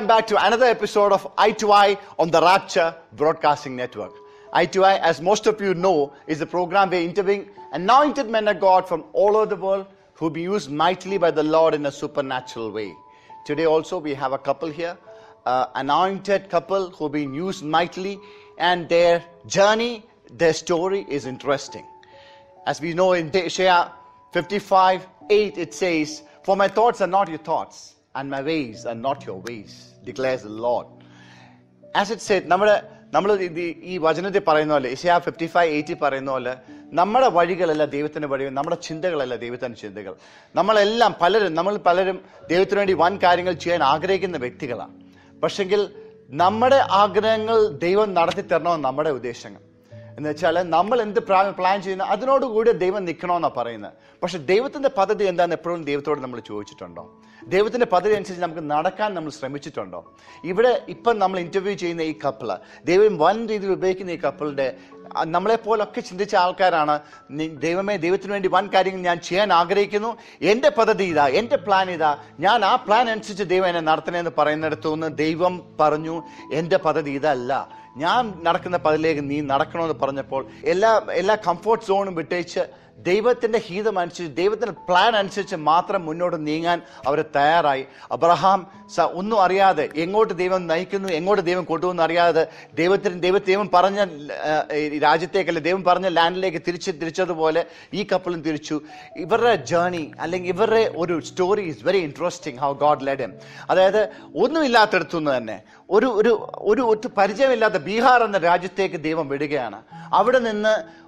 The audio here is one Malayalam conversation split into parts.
welcome back to another episode of Eye to Eye on the Rapture Broadcasting Network. Eye to Eye, as most of you know, is a program where interviewing anointed men of God from all over the world who be used mightily by the Lord in a supernatural way. Today also we have a couple here, uh, anointed couple who been used mightily, and their journey, their story is interesting. As we know in Isaiah 55 8, it says, For my thoughts are not your thoughts, and my ways are not your ways, the Lord. As it said നമ്മുടെ നമ്മൾ ഈ വചനത്തിൽ പറയുന്ന പോലെ ഇഷയ ഫിഫ്റ്റി ഫൈവ് എയ്റ്റി പറയുന്ന പോലെ നമ്മുടെ വഴികളല്ല ദൈവത്തിന്റെ വഴികൾ നമ്മുടെ ചിന്തകളല്ല ദൈവത്തിന്റെ ചിന്തകൾ. നമ്മളെല്ലാം പലരും നമ്മൾ പലരും ദൈവത്തിന് വേണ്ടി വൻ കാര്യങ്ങൾ ചെയ്യാൻ ആഗ്രഹിക്കുന്ന വ്യക്തികളാണ്. പക്ഷെങ്കിൽ നമ്മുടെ ആഗ്രഹങ്ങൾ ദൈവം നടത്തി തരണമെന്ന് നമ്മുടെ ഉദ്ദേശങ്ങൾ. എന്ന് വെച്ചാൽ നമ്മൾ എന്ത് പ്ലാൻ ചെയ്യുന്ന അതിനോടുകൂടി ദൈവം നിൽക്കണമെന്നാണ് പറയുന്നത്. പക്ഷെ ദൈവത്തിന്റെ പദ്ധതി എന്താണെന്ന് എപ്പോഴും ദൈവത്തോട് നമ്മൾ ചോദിച്ചിട്ടുണ്ടോ? ദൈവത്തിന്റെ പദ്ധതി അനുസരിച്ച് നമുക്ക് നടക്കാൻ നമ്മൾ ശ്രമിച്ചിട്ടുണ്ടോ? ഇവിടെ ഇപ്പം നമ്മൾ ഇന്റർവ്യൂ ചെയ്യുന്ന ഈ കപ്പിൾ ദൈവം വൻ രീതിയിൽ ഉപയോഗിക്കുന്ന ഈ കപ്പിളിന്റെ നമ്മളെ പോലൊക്കെ ചിന്തിച്ച ആൾക്കാരാണ്. ദൈവമേ ദൈവത്തിന് വേണ്ടി വൻ കാര്യങ്ങൾ ഞാൻ ചെയ്യാൻ ആഗ്രഹിക്കുന്നു. എന്റെ പദ്ധതി ഇതാ എന്റെ പ്ലാൻ ഇതാ. ഞാൻ ആ പ്ലാൻ അനുസരിച്ച് ദൈവം എന്നെ നടത്തണമെന്ന് പറയുന്നിടത്തു നിന്ന് ദൈവം പറഞ്ഞു എന്റെ പദ്ധതി ഇതല്ല. ഞാൻ നടക്കുന്ന പതിലേക്ക് നീ നടക്കണമെന്ന് പറഞ്ഞപ്പോൾ എല്ലാ എല്ലാ കംഫോർട്ട് സോണും വിട്ടേച്ച് ദൈവത്തിന്റെ ഹീതം അനുസരിച്ച് ദൈവത്തിന്റെ പ്ലാൻ അനുസരിച്ച് മാത്രം മുന്നോട്ട് നീങ്ങാൻ അവർ തയ്യാറായി. അബ്രഹാം സ ഒന്നും അറിയാതെ എങ്ങോട്ട് ദൈവം നയിക്കുന്നു എങ്ങോട്ട് ദൈവം കൊണ്ടുപോകുന്നു അറിയാതെ ദൈവത്തിന് ദൈവ ദൈവം പറഞ്ഞ രാജ്യത്തേക്കല്ല ദൈവം പറഞ്ഞ ലാൻഡിലേക്ക് തിരിച്ച് തിരിച്ചതുപോലെ ഈ കപ്പലും തിരിച്ചു. ഇവരുടെ ജേണി അല്ലെങ്കിൽ ഇവരുടെ ഒരു story is very interesting how God led them അതായത് ഒന്നുമില്ലാത്തടത്തു നിന്ന് തന്നെ ഒരു ഒരു ഒരു പരിചയമില്ലാത്ത ബീഹാർ എന്ന രാജ്യത്തേക്ക് ദൈവം വിടുകയാണ്. അവിടെ നിന്ന്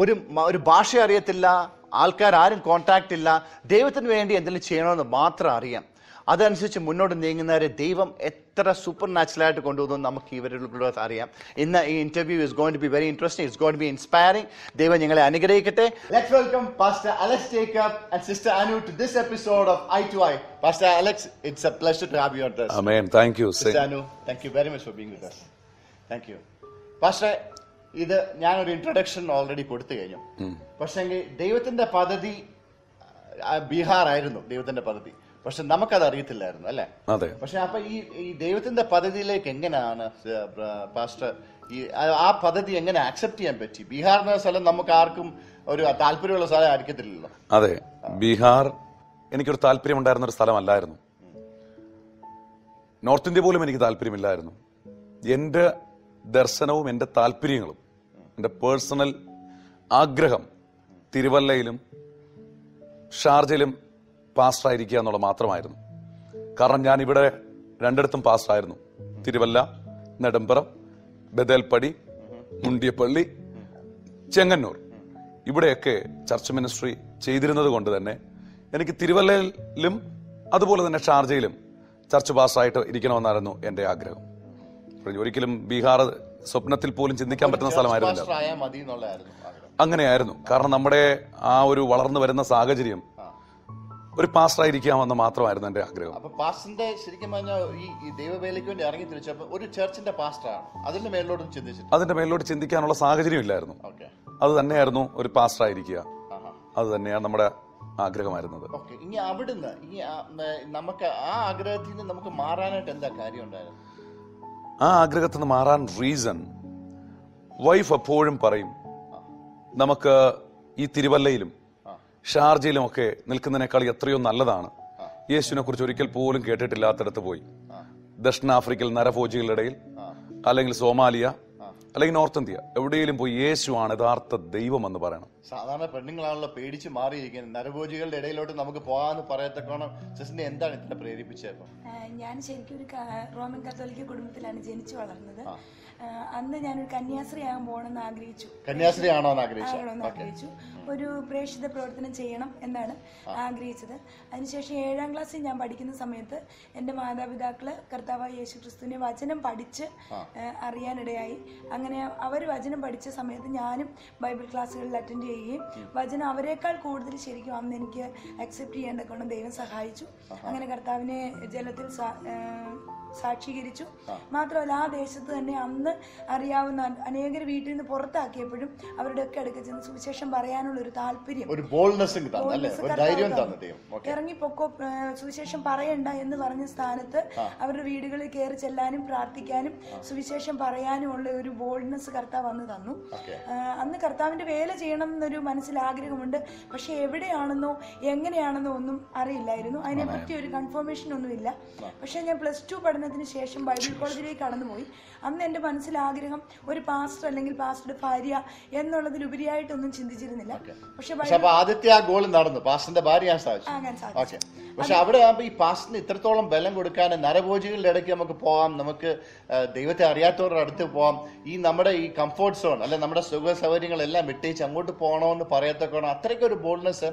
ഒരു ഒരു ഭാഷ അറിയത്തില്ല ആൾക്കാർ ആരും കോണ്ടാക്ട് ഇല്ല. ദൈവത്തിന് വേണ്ടി എന്തെങ്കിലും ചെയ്യണമെന്ന് മാത്രം അറിയാം. അതനുസരിച്ച് മുന്നോട്ട് നീങ്ങുന്നവരെ ദൈവം എത്ര സൂപ്പർ നാച്ചുറലായിട്ട് കൊണ്ടുപോകുന്നു നമുക്ക് ഇവരിലൂടെ അറിയാം. ഇന്ന് ഈ interview is going to be very interesting it's going to be inspiring ദൈവം ഞങ്ങളെ അനുഗ്രഹിക്കട്ടെ. Let's welcome pastor Alex Jacob and sister Anu to this episode of eye to eye pastor Alex it's a pleasure to have your dress. Amen thank you sister Anu thank you very much for being with us thank you us. പക്ഷേ ഇത് ഞാനൊരു ഇൻട്രൊഡക്ഷൻ ഓൾറെഡി കൊടുത്തു കഴിഞ്ഞു. പക്ഷെങ്കിൽ ദൈവത്തിന്റെ പദ്ധതി ബീഹാർ ആയിരുന്നു ദൈവത്തിന്റെ പദ്ധതി. പക്ഷെ നമുക്കത് അറിയത്തില്ലായിരുന്നു അല്ലെ? അതെ. പക്ഷെ അപ്പൊ ഈ ഈ ദൈവത്തിന്റെ പദ്ധതിയിലേക്ക് എങ്ങനെയാണ് പാസ്റ്റർ ഈ ആ- ആ പദ്ധതി എങ്ങനെ ആക്സെപ്റ്റ് ചെയ്യാൻ പറ്റി? ബീഹാർ എന്ന സ്ഥലം നമുക്ക് ആർക്കും ഒരു താല്പര്യമുള്ള സ്ഥലം ആയിരിക്കത്തില്ലല്ലോ. അതെ. ബീഹാർ എനിക്കൊരു താല്പര്യമുണ്ടായിരുന്ന ഒരു സ്ഥലമല്ലായിരുന്നു. നോർത്ത് ഇന്ത്യ പോലും എനിക്ക് താല്പര്യമില്ലായിരുന്നു. എന്റെ ദർശനവും എന്റെ താല്പര്യങ്ങളും എന്റെ പേഴ്സണൽ ആഗ്രഹം തിരുവല്ലയിലും ഷാർജയിലും പാസ്റ്ററായിരിക്കുക എന്നുള്ളത് മാത്രമായിരുന്നു. കാരണം ഞാൻ ഇവിടെ രണ്ടിടത്തും പാസ്റ്ററായിരുന്നു തിരുവല്ല നെടുമ്പറം ബദേൽപ്പടി മുണ്ടിയപ്പള്ളി ചെങ്ങന്നൂർ. ഇവിടെയൊക്കെ ചർച്ച് മിനിസ്ട്രി ചെയ്തിരുന്നത് കൊണ്ട് തന്നെ എനിക്ക് തിരുവല്ലയിലും അതുപോലെ തന്നെ ഷാർജയിലും ചർച്ച് പാസ്സായിട്ട് ഇരിക്കണമെന്നായിരുന്നു എന്റെ ആഗ്രഹം. ഒരിക്കലും ബീഹാർ സ്വപ്നത്തിൽ പോലും ചിന്തിക്കാൻ പറ്റുന്ന സ്ഥലമായിരുന്നില്ല. അങ്ങനെയായിരുന്നു. കാരണം നമ്മുടെ ആ ഒരു വളർന്നു വരുന്ന സാഹചര്യം ഒരു പാസ്റ്ററായിരിക്കാമെന്ന് മാത്രമായിരുന്നു എന്റെ ആഗ്രഹം. അപ്പൊ പാസ്റ്ററിന്റെ ശരിക്കും പറഞ്ഞാൽ ഈ ദൈവവേലയ്ക്ക് വേണ്ടി ഇറങ്ങി തിരിച്ചപ്പോ ഒരു ചർച്ചിന്റെ പാസ്റ്ററാണ് അതിന്റെ മേളിലോട്ടും ചിന്തിച്ചു അതിന്റെ മേലോട്ട് ചിന്തിക്കാനുള്ള സാഹചര്യം ഇല്ലായിരുന്നു. അത് തന്നെയായിരുന്നു ഒരു പാസ്റ്റർ ആയിരിക്കുക. അത് തന്നെയാണ് നമ്മുടെ ആഗ്രഹമായിരുന്നത്. ഇനി അവിടുന്ന് ഈ നമുക്ക് ആ ആഗ്രഹത്തിൽ നിന്ന് നമുക്ക് മാറാനായിട്ട് എന്താ കാര്യം ഉണ്ടായിരുന്നു? ആ ആഗ്രഹത്തിൽ നിന്ന് മാറാൻ റീസൺ വൈഫ് എപ്പോഴും പറയും നമുക്ക് ഈ തിരുവല്ലയിലും ഷാർജയിലും ഒക്കെ നിൽക്കുന്നതിനേക്കാൾ എത്രയോ നല്ലതാണ്. യേശുവിനെ കുറിച്ച് ഒരിക്കൽ പോലും കേട്ടിട്ടില്ലാത്തടത്ത് പോയി. ദക്ഷിണാഫ്രിക്കയിൽ നരഭോജികളുടെ ഇടയിൽ അല്ലെങ്കിൽ സോമാലിയ അല്ലെങ്കിൽ നോർത്ത് ഇന്ത്യ എവിടെയെങ്കിലും പോയി യേശുവാണ് യഥാർത്ഥ ദൈവം എന്ന് പറയണം. സാധാരണ പെണ്ണുങ്ങളാണല്ലോ പേടിച്ച് മാറിയിരിക്കുന്നത്. നരഭോജികളുടെ ഇടയിലോട്ട് നമുക്ക് പോകാന്ന് പറയത്തക്കോണം സിസ്റ്ററിനെ എന്താണ് ഇത്ര പ്രേരിപ്പിച്ചത്? ഞാൻ ശരിക്കും ഒരു റോമൻ കത്തോലിക്ക കുടുംബത്തിലാണ് ജനിച്ചു വളർന്നത്. അന്ന് ഞാനൊരു കന്യാസ്ത്രീ ആകാൻ പോകണമെന്ന് ആഗ്രഹിച്ചു. കന്യാസ്ത്രീ ആണോ എന്ന് ആകണമെന്ന് ആഗ്രഹിച്ചു. ഒരു പ്രേക്ഷിത പ്രവർത്തനം ചെയ്യണം എന്നാണ് ആഗ്രഹിച്ചത്. അതിനുശേഷം ഏഴാം ക്ലാസ്സിൽ ഞാൻ പഠിക്കുന്ന സമയത്ത് എന്റെ മാതാപിതാക്കൾ കർത്താവ് യേശു ക്രിസ്തുവിനെ വചനം പഠിച്ച് അറിയാനിടയായി. അങ്ങനെ അവർ വചനം പഠിച്ച സമയത്ത് ഞാനും ബൈബിൾ ക്ലാസ്സുകളിൽ അറ്റൻഡ് ചെയ്യുകയും വചനം അവരെക്കാൾ കൂടുതൽ ശരിക്കും അന്ന് എനിക്ക് അക്സെപ്റ്റ് ചെയ്യേണ്ടതൊക്കെ ദൈവം സഹായിച്ചു. അങ്ങനെ കർത്താവിനെ ജലത്തിൽ സാക്ഷീകരിച്ചു. മാത്രമല്ല ആ ദേശത്ത് തന്നെ അന്ന് അറിയാവുന്ന അനേകർ വീട്ടിൽ നിന്ന് പുറത്താക്കിയപ്പോഴും അവരുടെ ഒക്കെ അടുക്കൽ ചെന്ന് സുവിശേഷം പറയാനുള്ള ഒരു താല്പര്യം ഇറങ്ങിപ്പൊക്കോ സുവിശേഷം പറയണ്ട എന്ന് പറഞ്ഞ സ്ഥാനത്ത് അവരുടെ വീടുകളിൽ കയറി ചെല്ലാനും പ്രാർത്ഥിക്കാനും സുവിശേഷം പറയാനും ഉള്ള ഒരു ബോൾഡ്നെസ് കർത്താവ് അന്ന് തന്നു. അന്ന് കർത്താവിന്റെ വേല ചെയ്യണം എന്നൊരു മനസ്സിൽ ആഗ്രഹമുണ്ട് പക്ഷെ എവിടെയാണെന്നോ എങ്ങനെയാണെന്നോ ഒന്നും അറിയില്ലായിരുന്നു. അതിനെപ്പറ്റി ഒരു കൺഫർമേഷൻ ഒന്നുമില്ല. പക്ഷെ ഞാൻ പ്ലസ് ടു പഠനത്തിന് ശേഷം ബൈബിൾ കോളേജിലേക്ക് കടന്നുപോയി അന്ന് എന്റെ മനസ്സിൽ ആഗ്രഹം ഒരു പാസ്റ്റർ അല്ലെങ്കിൽ പാസ്റ്ററുടെ ഭാര്യ എന്നുള്ളതിലുപരിയായിട്ടൊന്നും ചിന്തിച്ചിരുന്നില്ല. പക്ഷെ ആദ്യത്തെ ആ ഗോൾ നടന്നു. പാസ്റ്ററിന്റെ ഭാര്യ സാധിച്ചു. പക്ഷെ അവിടെ ആകുമ്പോൾ ഈ പാസ്റ്റിന് ഇത്രത്തോളം ബലം കൊടുക്കാൻ നരഭോജികളുടെ ഇടയ്ക്ക് നമുക്ക് പോകാം നമുക്ക് ദൈവത്തെ അറിയാത്തവരുടെ അടുത്ത് പോവാം. ഈ നമ്മുടെ ഈ കംഫോർട്ട് സോൺ അല്ലെ നമ്മുടെ സുഖ സൗകര്യങ്ങളെല്ലാം വിട്ടേച്ച് അങ്ങോട്ട് പോകണമെന്ന് പറയത്തക്കോണം അത്രയ്ക്ക് ഒരു ബോൾഡ്നെസ്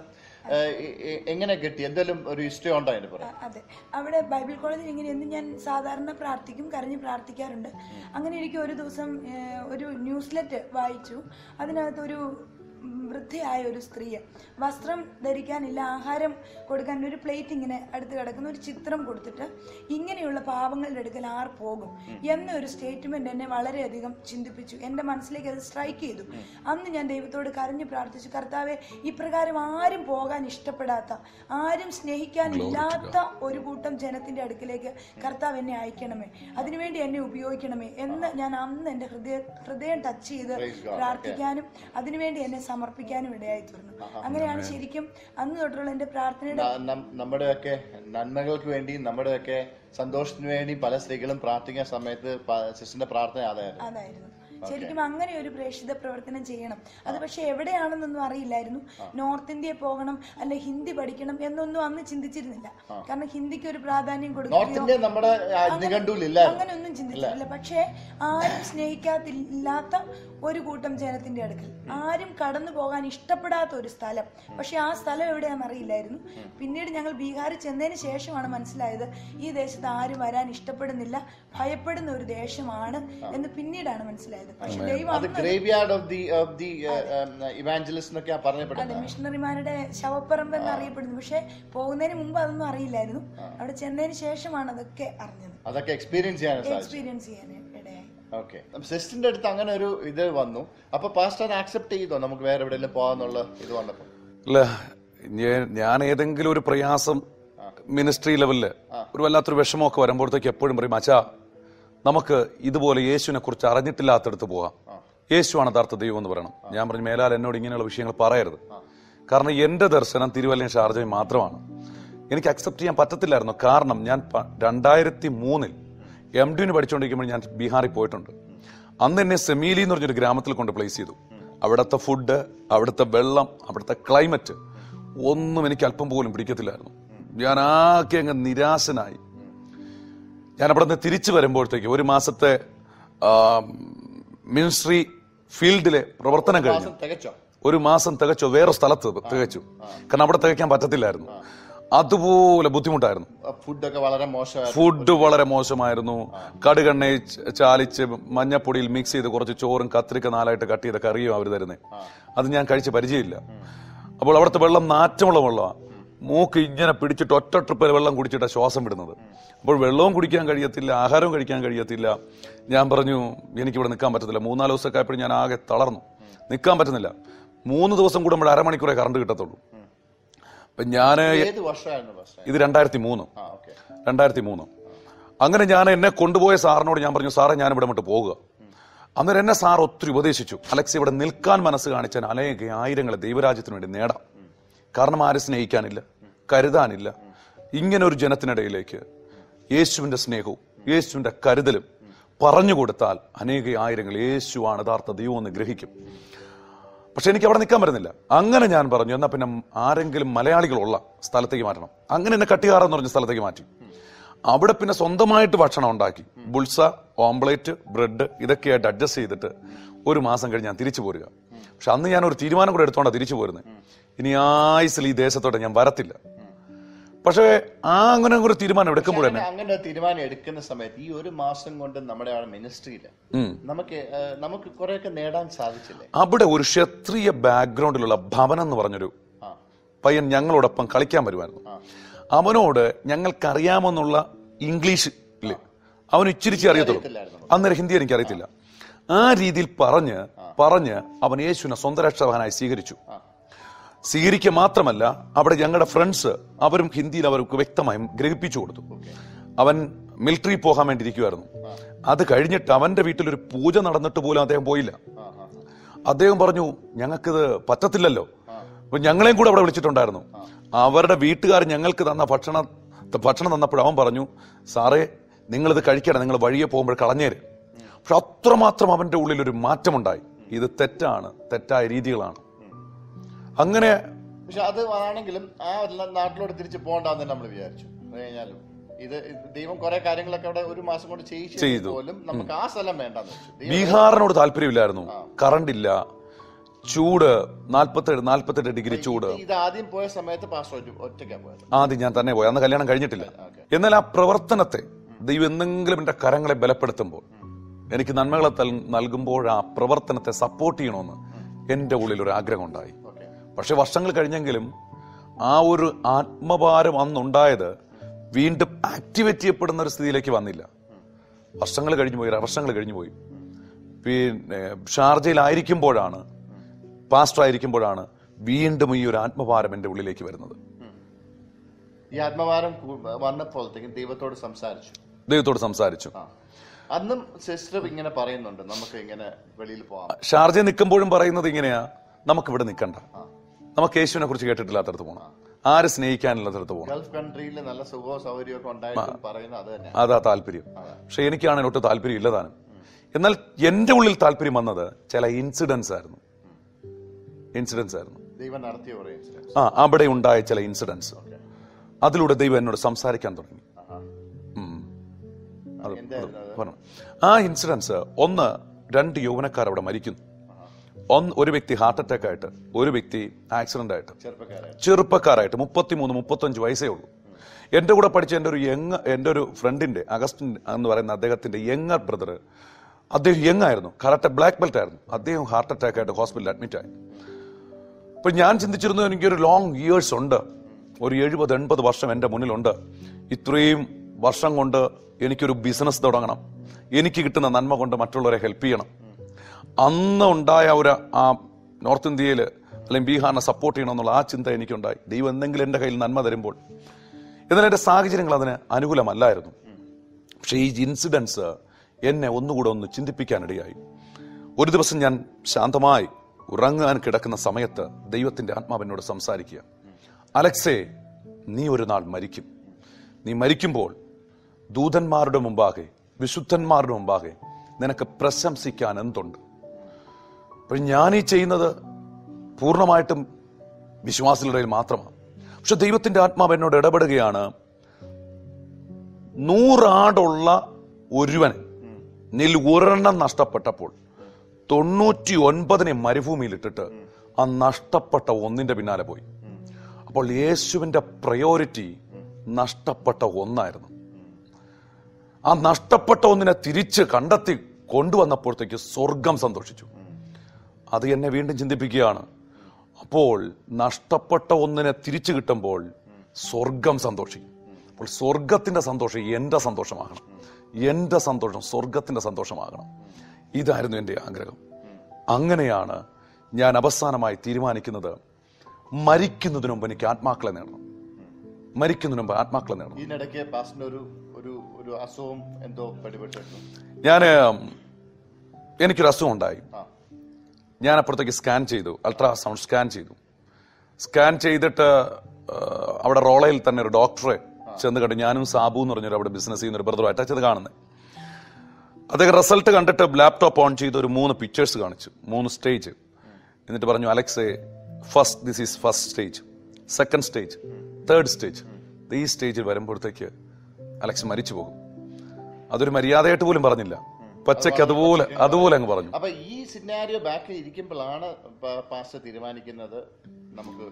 എങ്ങനെ കിട്ടി? എന്തെങ്കിലും ഒരു ഹിസ്റ്ററി ഉണ്ടോ അതിന് പറയാം അതെ. അവിടെ ബൈബിൾ കോളേജിൽ ഇങ്ങനെയെന്ന് ഞാൻ സാധാരണ പ്രാർത്ഥിക്കും കരഞ്ഞ് പ്രാർത്ഥിക്കാറുണ്ട്. അങ്ങനെ എനിക്ക് ഒരു ദിവസം ഒരു ന്യൂസ്ലെറ്റ് വായിച്ചു. അതിനകത്ത് ഒരു വൃദ്ധയായ ഒരു സ്ത്രീയെ വസ്ത്രം ധരിക്കാനില്ല ആഹാരം കൊടുക്കാൻ ഒരു പ്ലേറ്റ് ഇങ്ങനെ അടുത്ത് കിടക്കുന്ന ഒരു ചിത്രം കൊടുത്തിട്ട് ഇങ്ങനെയുള്ള പാവങ്ങളുടെ അടുക്കൽ ആർ പോകും എന്നൊരു സ്റ്റേറ്റ്മെന്റ് എന്നെ വളരെയധികം ചിന്തിപ്പിച്ചു. എന്റെ മനസ്സിലേക്ക് അത് സ്ട്രൈക്ക് ചെയ്തു. അന്ന് ഞാൻ ദൈവത്തോട് കരഞ്ഞു പ്രാർത്ഥിച്ചു കർത്താവെ ഇപ്രകാരം ആരും പോകാൻ ഇഷ്ടപ്പെടാത്ത ആരും സ്നേഹിക്കാനില്ലാത്ത ഒരു കൂട്ടം ജനത്തിന്റെ അടുക്കിലേക്ക് കർത്താവ് എന്നെ അയക്കണമേ അതിനുവേണ്ടി എന്നെ ഉപയോഗിക്കണമേ എന്ന് ഞാൻ അന്ന് എന്റെ ഹൃദയ ഹൃദയം ടച്ച് ചെയ്ത് പ്രാർത്ഥിക്കാനും അതിനുവേണ്ടി എന്നെ സമർപ്പിക്കാനും ഇടയായി തീർന്നു അങ്ങനെയാണ് ശരിക്കും അന്ന് തൊട്ടുള്ള എന്റെ പ്രാർത്ഥനയുടെ നമ്മുടെയൊക്കെ നന്മകൾക്ക് വേണ്ടി നമ്മുടെയൊക്കെ സന്തോഷത്തിന് വേണ്ടി പല സ്ത്രീകളും പ്രാർത്ഥിക്കുന്ന സമയത്ത് സിസ്റ്ററിന്റെ പ്രാർത്ഥന അതായിരുന്നു. അതായിരുന്നു. ശരിക്കും അങ്ങനെ ഒരു പ്രേക്ഷിത പ്രവർത്തനം ചെയ്യണം. അത് പക്ഷെ എവിടെയാണെന്നൊന്നും അറിയില്ലായിരുന്നു. നോർത്ത് ഇന്ത്യ പോകണം അല്ലെ ഹിന്ദി പഠിക്കണം എന്നൊന്നും അന്ന് ചിന്തിച്ചിരുന്നില്ല. കാരണം ഹിന്ദിക്ക് ഒരു പ്രാധാന്യം കൊടുക്കുകയോ നിഘണ്ടുവിലില്ലായിരുന്നു അങ്ങനെയൊന്നും ചിന്തിച്ചിട്ടില്ല. പക്ഷേ ആരും സ്നേഹിക്കാത്തില്ലാത്ത ഒരു കൂട്ടം ജനത്തിന്റെ അടുക്കൽ. ആരും കടന്നു പോകാൻ ഇഷ്ടപ്പെടാത്ത ഒരു സ്ഥലം. പക്ഷെ ആ സ്ഥലം എവിടെയാണെന്ന് അറിയില്ലായിരുന്നു. പിന്നീട് ഞങ്ങൾ ബീഹാറിൽ ചെന്നതിന് ശേഷമാണ് മനസ്സിലായത് ഈ ദേശത്ത് ആരും വരാൻ ഇഷ്ടപ്പെടുന്നില്ല ഭയപ്പെടുന്ന ഒരു ദേശമാണ് എന്ന് പിന്നീടാണ് മനസ്സിലായത്. അത് അന്ന് graveyard of the of the evangelist പറഞ്ഞപ്പെടുന്നത്. മിഷണറിമാരുടെ ശവപ്പറമ്പ് എന്നറിയപ്പെടുന്നു പക്ഷെ പോകുന്നതിന് മുമ്പ് അതൊന്നും അറിയില്ലായിരുന്നു. അവിടെ ചെന്നതിന് ശേഷമാണ് അതൊക്കെ അറിഞ്ഞത്. അതൊക്കെ എക്സ്പീരിയൻസ് ചെയ്യാൻ സാധിച്ചു എക്സ്പീരിയൻസ് ചെയ്യാൻ ഓക്കെ സിസ്റ്ററിന്റെ അടുത്ത് അങ്ങനെ ഒരു ഇത് വന്നു. അപ്പൊ പാസ്റ്റർ ആക്സെപ്റ്റ് ചെയ്തോ? നമുക്ക് വേറെ എവിടെയെങ്കിലും പോകാന്നുള്ള ഇത് വന്നപ്പോ. അല്ല ഞാൻ- ഞാൻ ഏതെങ്കിലും ഒരു പ്രയാസം മിനിസ്ട്രി ലെവലിൽ ഒരു വല്ലാത്തൊരു വിഷമമൊക്കെ വരുമ്പോഴത്തേക്ക് എപ്പോഴും പറയും അച്ഛാ നമുക്ക് ഇതുപോലെ യേശുവിനെ കുറിച്ച് അറിഞ്ഞിട്ടില്ലാത്തടത്ത് പോകാം യേശുവാണ് യഥാർത്ഥ ദൈവം എന്ന് പറയണം. ഞാൻ പറഞ്ഞു മേലാൽ എന്നോട് ഇങ്ങനെയുള്ള വിഷയങ്ങൾ പറയരുത്. കാരണം എന്റെ ദർശനം തിരുവല്ലയും ഷാർജയും മാത്രമാണ്. എനിക്ക് അക്സെപ്റ്റ് ചെയ്യാൻ പറ്റത്തില്ലായിരുന്നു. കാരണം ഞാൻ രണ്ടായിരത്തി മൂന്നിൽ എം ഡിന് പഠിച്ചുകൊണ്ടിരിക്കുമ്പോൾ ഞാൻ ബീഹാറിൽ പോയിട്ടുണ്ട്. അന്ന് എന്നെ സെമീലി എന്ന് പറഞ്ഞൊരു ഗ്രാമത്തിൽ കൊണ്ട് പ്ലേസ് ചെയ്തു. അവിടുത്തെ ഫുഡ് അവിടുത്തെ വെള്ളം അവിടുത്തെ ക്ലൈമറ്റ് ഒന്നും എനിക്ക് അല്പം പോലും പിടിക്കത്തില്ലായിരുന്നു. ഞാൻ ആകെ അങ്ങ് നിരാശനായി. ഞാൻ അവിടെ നിന്ന് തിരിച്ചു വരുമ്പോഴത്തേക്ക് ഒരു മാസത്തെ മിനിസ്ട്രി ഫീൽഡിലെ പ്രവർത്തനം കഴിഞ്ഞു. ഒരു മാസം തികച്ചു വേറെ സ്ഥലത്ത് തികച്ചു. കാരണം അവിടെ തികയ്ക്കാൻ പറ്റത്തില്ലായിരുന്നു. അതുപോലെ ബുദ്ധിമുട്ടായിരുന്നു. ഫുഡൊക്കെ വളരെ മോശമായിരുന്നു. ഫുഡ് വളരെ മോശമായിരുന്നു. കടുകെണ്ണയിൽ ചാലിച്ച് മഞ്ഞപ്പൊടിയിൽ മിക്സ് ചെയ്ത് കുറച്ച് ചോറും കത്രിക്ക നാലായിട്ട് കട്ട് ചെയ്ത കറിയും അവർ തരുന്നേ? അത് ഞാൻ കഴിച്ച് പരിചയമില്ല. അപ്പോൾ അവിടുത്തെ വെള്ളം നാറ്റമുള്ള വെള്ളമാണ് മൂക്ക് ഇങ്ങനെ പിടിച്ചിട്ട് ഒറ്റ ട്രിപ്പിൽ വെള്ളം കുടിച്ചിട്ടാണ് ശ്വാസം വിടുന്നത്. അപ്പോൾ വെള്ളവും കുടിക്കാൻ കഴിയത്തില്ല ആഹാരവും കഴിക്കാൻ കഴിയത്തില്ല. ഞാൻ പറഞ്ഞു എനിക്കിവിടെ നിൽക്കാൻ പറ്റത്തില്ല. മൂന്നാൽ ദിവസമൊക്കെ ആയപ്പോഴും ഞാൻ ആകെ തളർന്നു. നിൽക്കാൻ പറ്റുന്നില്ല. മൂന്ന് ദിവസം കൂടുമ്പോൾ അരമണിക്കൂറേ കറണ്ട് കിട്ടത്തുള്ളൂ. അപ്പൊ ഞാൻ ഇത് രണ്ടായിരത്തി മൂന്ന് രണ്ടായിരത്തി മൂന്ന് അങ്ങനെ ഞാൻ എന്നെ കൊണ്ടുപോയ സാറിനോട് ഞാൻ പറഞ്ഞു സാറേ ഞാൻ ഇവിടെ മട്ട് പോകുക അന്നേരം എന്നെ സാർ ഒത്തിരി ഉപദേശിച്ചു. അലക്സ് ഇവിടെ നിൽക്കാൻ മനസ്സ് കാണിച്ചാൽ അനേക ആയിരങ്ങളെ ദൈവരാജ്യത്തിന് വേണ്ടി നേടാം. കാരണം ആരും സ്നേഹിക്കാനില്ല. കരുതാനില്ല. ഇങ്ങനെ ഒരു ജനത്തിനിടയിലേക്ക് യേശുവിന്റെ സ്നേഹവും യേശുവിന്റെ കരുതലും പറഞ്ഞു കൊടുത്താൽ അനേക ആയിരങ്ങൾ യേശുവാണ് യഥാർത്ഥ ദൈവം എന്ന് ഗ്രഹിക്കും. പക്ഷെ എനിക്ക് അവിടെ നിൽക്കാൻ പറ്റുന്നില്ല. അങ്ങനെ ഞാൻ പറഞ്ഞു എന്നാൽ പിന്നെ ആരെങ്കിലും മലയാളികളുള്ള സ്ഥലത്തേക്ക് മാറ്റണം. അങ്ങനെ എന്നെ കട്ടിയാറെന്ന് പറഞ്ഞ സ്ഥലത്തേക്ക് മാറ്റി. അവിടെ പിന്നെ സ്വന്തമായിട്ട് ഭക്ഷണം ഉണ്ടാക്കി. ബുൾസ ഓംപ്ലേറ്റ് ബ്രെഡ് ഇതൊക്കെയായിട്ട് അഡ്ജസ്റ്റ് ചെയ്തിട്ട് ഒരു മാസം കഴിഞ്ഞ് ഞാൻ തിരിച്ചു പോരുക. പക്ഷെ അന്ന് ഞാൻ ഒരു തീരുമാനം കൂടെ എടുത്തോണ്ടാണ് തിരിച്ചു പോരുന്നത് ഇനി ആയുസിൽ ഈ ദേശത്തോടെ ഞാൻ വരത്തില്ല. പക്ഷേ ആ അങ്ങനെ ഒരു തീരുമാനം എടുക്കുമ്പോൾ തന്നെ അങ്ങനെ തീരുമാനം എടുക്കുന്ന സമയത്ത് ഈ ഒരു മാസം കൊണ്ട് നമ്മുടെ ആ മിനിസ്ട്രിയിൽ നമുക്ക് നമുക്ക് കുറെയൊക്കെ നേടാൻ സാധിച്ചില്ല? അവിടെ ഒരു ക്ഷത്രിയ ബാക്ക്ഗ്രൗണ്ടിലുള്ള ഭവൻ എന്ന് പറഞ്ഞൊരു പയ്യൻ ഞങ്ങളോടൊപ്പം കളിക്കാൻ വരുമായിരുന്നു അവനോട് ഞങ്ങൾക്കറിയാമെന്നുള്ള ഇംഗ്ലീഷ് ഇല്ലേ അവൻ ഇച്ചിരി അറിയത്തുള്ളൂ. അന്നേരം ഹിന്ദി എനിക്ക് അറിയത്തില്ല ആ രീതിയിൽ പറഞ്ഞ് പറഞ്ഞ് അവൻ യേശുവിനെ സ്വന്തം രക്ഷകനായി സ്വീകരിച്ചു. സ്വീകരിക്കുക മാത്രമല്ല അവിടെ ഞങ്ങളുടെ ഫ്രണ്ട്സ് അവരും ഹിന്ദിയിൽ അവർക്ക് വ്യക്തമായും ഗ്രഹിപ്പിച്ചു കൊടുത്തു. അവൻ മിലിറ്ററി പോകാൻ വേണ്ടി ഇരിക്കുമായിരുന്നു അത് കഴിഞ്ഞിട്ട് അവന്റെ വീട്ടിൽ ഒരു പൂജ നടന്നിട്ട് പോലും അദ്ദേഹം പോയില്ല. അദ്ദേഹം പറഞ്ഞു ഞങ്ങൾക്കിത് പറ്റത്തില്ലല്ലോ. അപ്പൊ ഞങ്ങളെയും കൂടെ അവിടെ വിളിച്ചിട്ടുണ്ടായിരുന്നു. അവരുടെ വീട്ടുകാർ ഞങ്ങൾക്ക് തന്ന ഭക്ഷണ ഭക്ഷണം തന്നപ്പോൾ അവൻ പറഞ്ഞു സാറേ നിങ്ങളിത് കഴിക്കണം. നിങ്ങൾ വഴിയെ പോകുമ്പോൾ കളഞ്ഞേര്. പക്ഷെ അത്രമാത്രം അവന്റെ ഉള്ളിൽ ഒരു മാറ്റമുണ്ടായി. ഇത് തെറ്റാണ്. തെറ്റായ രീതികളാണ്. അങ്ങനെ പക്ഷെ അത് ആണെങ്കിലും ആ നാട്ടിലോട്ട് തിരിച്ചു പോകണ്ടെന്ന് നമ്മൾ വിചാരിച്ചു. കഴിഞ്ഞാലും ഇത് ദൈവം കുറെ കാര്യങ്ങളൊക്കെ അവിടെ ഒരു മാസം കൊണ്ട് ചെയ്തു. പോലും നമുക്ക് ആ സ്ഥലം വേണ്ടെന്ന് ദൈവം ബീഹാറിനോട് താല്പര്യമില്ലായിരുന്നു. കറണ്ട് ഇല്ല. ചൂട് നാൽപ്പത്തെട്ട് നാല്പത്തെട്ട് ഡിഗ്രി ചൂട്. ഇത് ആദ്യം പോയ സമയത്ത് ആദ്യം ഞാൻ തന്നെ പോയി. അന്ന് കല്യാണം കഴിഞ്ഞിട്ടില്ല. എന്നാൽ ആ പ്രവർത്തനത്തെ ദൈവം എന്തെങ്കിലും എന്റെ കരങ്ങളെ ബലപ്പെടുത്തുമ്പോൾ എനിക്ക് നന്മകളെ നൽകുമ്പോൾ ആ പ്രവർത്തനത്തെ സപ്പോർട്ട് ചെയ്യണമെന്ന് എന്റെ ഉള്ളിൽ ഒരു ആഗ്രഹം ഉണ്ടായി. പക്ഷെ വർഷങ്ങൾ കഴിഞ്ഞെങ്കിലും ആ ഒരു ആത്മഭാരം അന്നുണ്ടായത് വീണ്ടും ആക്ടിവേറ്റ് ചെയ്യപ്പെടുന്ന ഒരു സ്ഥിതിയിലേക്ക് വന്നില്ല. വർഷങ്ങൾ കഴിഞ്ഞു പോയി വർഷങ്ങൾ കഴിഞ്ഞു പോയി. പിന്നെ ഷാർജയിലായിരിക്കുമ്പോഴാണ് പാസ്റ്റർ ആയിരിക്കുമ്പോഴാണ് വീണ്ടും ഈ ഒരു ആത്മഭാരം എന്റെ ഉള്ളിലേക്ക് വരുന്നത്. ഈ ആത്മഭാരം വന്നപ്പോഴത്തേക്കും ദൈവത്തോട് സംസാരിച്ചു. ദൈവത്തോട് സംസാരിച്ചു. അന്നും സിസ്റ്റർ ഇങ്ങനെ പറയുന്നുണ്ട് നമുക്ക് ഇങ്ങനെ വെളിയിൽ പോവാം. ഷാർജ നിൽക്കുമ്പോഴും പറയുന്നത് ഇങ്ങനെയാ നമുക്ക് ഇവിടെ നിൽക്കണ്ട നമുക്ക് യേശുവിനെ കുറിച്ച് കേട്ടിട്ടില്ലാത്തടത്ത് പോകണം ആര് സ്നേഹിക്കാനില്ലാത്തടത്ത് പോകണം ഗൾഫ് കൺട്രിയിൽ നല്ല സുഖവും ഉണ്ടായിട്ടും പറയുന്നത് അത് തന്നെ അതാ താല്പര്യം. പക്ഷെ എനിക്കാണ് ഒട്ടും താല്പര്യം ഇല്ലതാനും എന്നാൽ എന്റെ ഉള്ളിൽ താല്പര്യം വന്നത് ചില ഇൻസിഡൻസ് ആയിരുന്നു. ഇൻസിഡൻസ് ആയിരുന്നു. ആ അവിടെ ഉണ്ടായ ചില ഇൻസിഡൻസ് അതിലൂടെ ദൈവം എന്നോട് സംസാരിക്കാൻ തുടങ്ങി. ആ ഇൻസിഡൻസ് ഒന്ന് രണ്ട് യൗവനക്കാർ അവിടെ മരിക്കുന്നു. ഒന്ന് ഒരു വ്യക്തി ഹാർട്ട് അറ്റാക്ക് ആയിട്ട് ഒരു വ്യക്തി ആക്സിഡന്റ് ആയിട്ട്. ചെറുപ്പക്കാരെ ചെറുപ്പക്കാരായിട്ട്. മുപ്പത്തിമൂന്ന് മുപ്പത്തഞ്ച് വയസ്സേ ഉള്ളൂ. എന്റെ കൂടെ പഠിച്ച എന്റെ ഒരു യങ് എന്റെ ഒരു ഫ്രണ്ടിന്റെ അഗസ്റ്റിൻ എന്ന് പറയുന്ന അദ്ദേഹത്തിന്റെ യങ്ങർ ബ്രദർ അദ്ദേഹം യങ് ആയിരുന്നു. കറക്റ്റ് ബ്ലാക്ക് ബെൽറ്റ് ആയിരുന്നു. അദ്ദേഹം ഹാർട്ട് അറ്റാക്ക് ആയിട്ട് ഹോസ്പിറ്റലിൽ അഡ്മിറ്റ് ആയി. അപ്പൊ ഞാൻ ചിന്തിച്ചിരുന്നു എനിക്കൊരു ലോങ് ഇയേഴ്സ് ഉണ്ട്. ഒരു എഴുപത് എൺപത് വർഷം എന്റെ മുന്നിലുണ്ട്. ഇത്രയും വർഷം കൊണ്ട് എനിക്കൊരു ബിസിനസ് തുടങ്ങണം. എനിക്ക് കിട്ടുന്ന നന്മ കൊണ്ട് മറ്റുള്ളവരെ ഹെൽപ്പ് ചെയ്യണം. അന്ന് ഉണ്ടായ ഒരു ആ നോർത്ത് ഇന്ത്യയിൽ അല്ലെങ്കിൽ ബീഹാറിനെ സപ്പോർട്ട് ചെയ്യണമെന്നുള്ള ആ ചിന്ത എനിക്കുണ്ടായി. ദൈവം എന്തെങ്കിലും എന്റെ കയ്യിൽ നന്മ തരുമ്പോൾ. എന്നാൽ എന്റെ സാഹചര്യങ്ങൾ അതിന് അനുകൂലമല്ലായിരുന്നു. പക്ഷേ ഈ ഇൻസിഡൻസ് എന്നെ ഒന്നുകൂടെ ഒന്ന് ചിന്തിപ്പിക്കാനിടയായി. ഒരു ദിവസം ഞാൻ ശാന്തമായി ഉറങ്ങാൻ കിടക്കുന്ന സമയത്ത് ദൈവത്തിന്റെ ആത്മാവിനോട് സംസാരിക്കുക. അലക്സേ നീ ഒരു നാൾ മരിക്കും. നീ മരിക്കുമ്പോൾ ദൂതന്മാരുടെ മുമ്പാകെ വിശുദ്ധന്മാരുടെ മുമ്പാകെ നിനക്ക് പ്രശംസിക്കാൻ എന്തുണ്ട്? അപ്പോൾ ഞാൻ ഈ ചെയ്യുന്നത് പൂർണമായിട്ടും വിശ്വാസികളുടെ മാത്രമാണ്. പക്ഷെ ദൈവത്തിന്റെ ആത്മാവ് എന്നോട് ഇടപെടുകയാണ് നൂറാടുള്ള ഒരുവൻ നിൽ ഒരെണ്ണം നഷ്ടപ്പെട്ടപ്പോൾ തൊണ്ണൂറ്റി ഒൻപതിനെ മരുഭൂമിയിലിട്ടിട്ട് ആ നഷ്ടപ്പെട്ട ഒന്നിന്റെ പിന്നാലെ പോയി. അപ്പോൾ യേശുവിന്റെ പ്രയോറിറ്റി നഷ്ടപ്പെട്ട ഒന്നായിരുന്നു. ആ നഷ്ടപ്പെട്ട ഒന്നിനെ തിരിച്ച് കണ്ടെത്തി കൊണ്ടുവന്നപ്പോഴത്തേക്ക് സ്വർഗം സന്തോഷിച്ചു. അത് എന്നെ വീണ്ടും ചിന്തിപ്പിക്കുകയാണ്. അപ്പോൾ നഷ്ടപ്പെട്ട ഒന്നിനെ തിരിച്ചു കിട്ടുമ്പോൾ സ്വർഗം സന്തോഷിക്കും. അപ്പോൾ സ്വർഗത്തിന്റെ സന്തോഷം എന്റെ സന്തോഷമാകണം. എന്റെ സന്തോഷം സ്വർഗത്തിന്റെ സന്തോഷമാകണം. ഇതായിരുന്നു എന്റെ ആഗ്രഹം. അങ്ങനെയാണ് ഞാൻ അവസാനമായി തീരുമാനിക്കുന്നത്. മരിക്കുന്നതിന് മുമ്പ് എനിക്ക് ആത്മാക്കളെ നേടണം. മരിക്കുന്നതിന് മുമ്പ് ആത്മാക്കളെ നേടണം. ഇതിനിടയ്ക്ക് പാസ്റ്റിന് ഒരു ഒരു ഒരു അസുഖം എന്തോ പിടിപെട്ടിരുന്നു ഞാൻ എനിക്കൊരു അസുഖം ഉണ്ടായി. ഞാൻ അപ്പുറത്തേക്ക് സ്കാൻ ചെയ്തു അൾട്രാസൗണ്ട് സ്കാൻ ചെയ്തു. സ്കാൻ ചെയ്തിട്ട് അവിടെ റോളയിൽ തന്നെ ഒരു ഡോക്ടറെ ചെന്ന് കണ്ടു. ഞാനും സാബു എന്ന് പറഞ്ഞൊരു അവിടെ ബിസിനസ് ചെയ്യുന്ന ഒരു ബ്രദറുമായിട്ട് ചെന്ന് കാണുന്നത് അദ്ദേഹം റിസൾട്ട് കണ്ടിട്ട് ലാപ്ടോപ്പ് ഓൺ ചെയ്ത് ഒരു മൂന്ന് പിക്ചേഴ്സ് കാണിച്ചു മൂന്ന് സ്റ്റേജ് എന്നിട്ട് പറഞ്ഞു അലക്സേ first this is first stage second stage third stage ഈ സ്റ്റേജിൽ വരുമ്പോഴത്തേക്ക് അലക്സ് മരിച്ചു പോകും. അതൊരു മര്യാദയായിട്ട് പോലും പറഞ്ഞില്ല. പച്ചയ്ക്ക് അതുപോലെ അതുപോലെ അങ്ങ് പറഞ്ഞു. അപ്പൊ ഈ സിനാരിയോ ബാക്കിൽ ഇരിക്കുമ്പോഴാണ് പാസ്റ്റർ തീരുമാനിക്കുന്നത് നമുക്ക്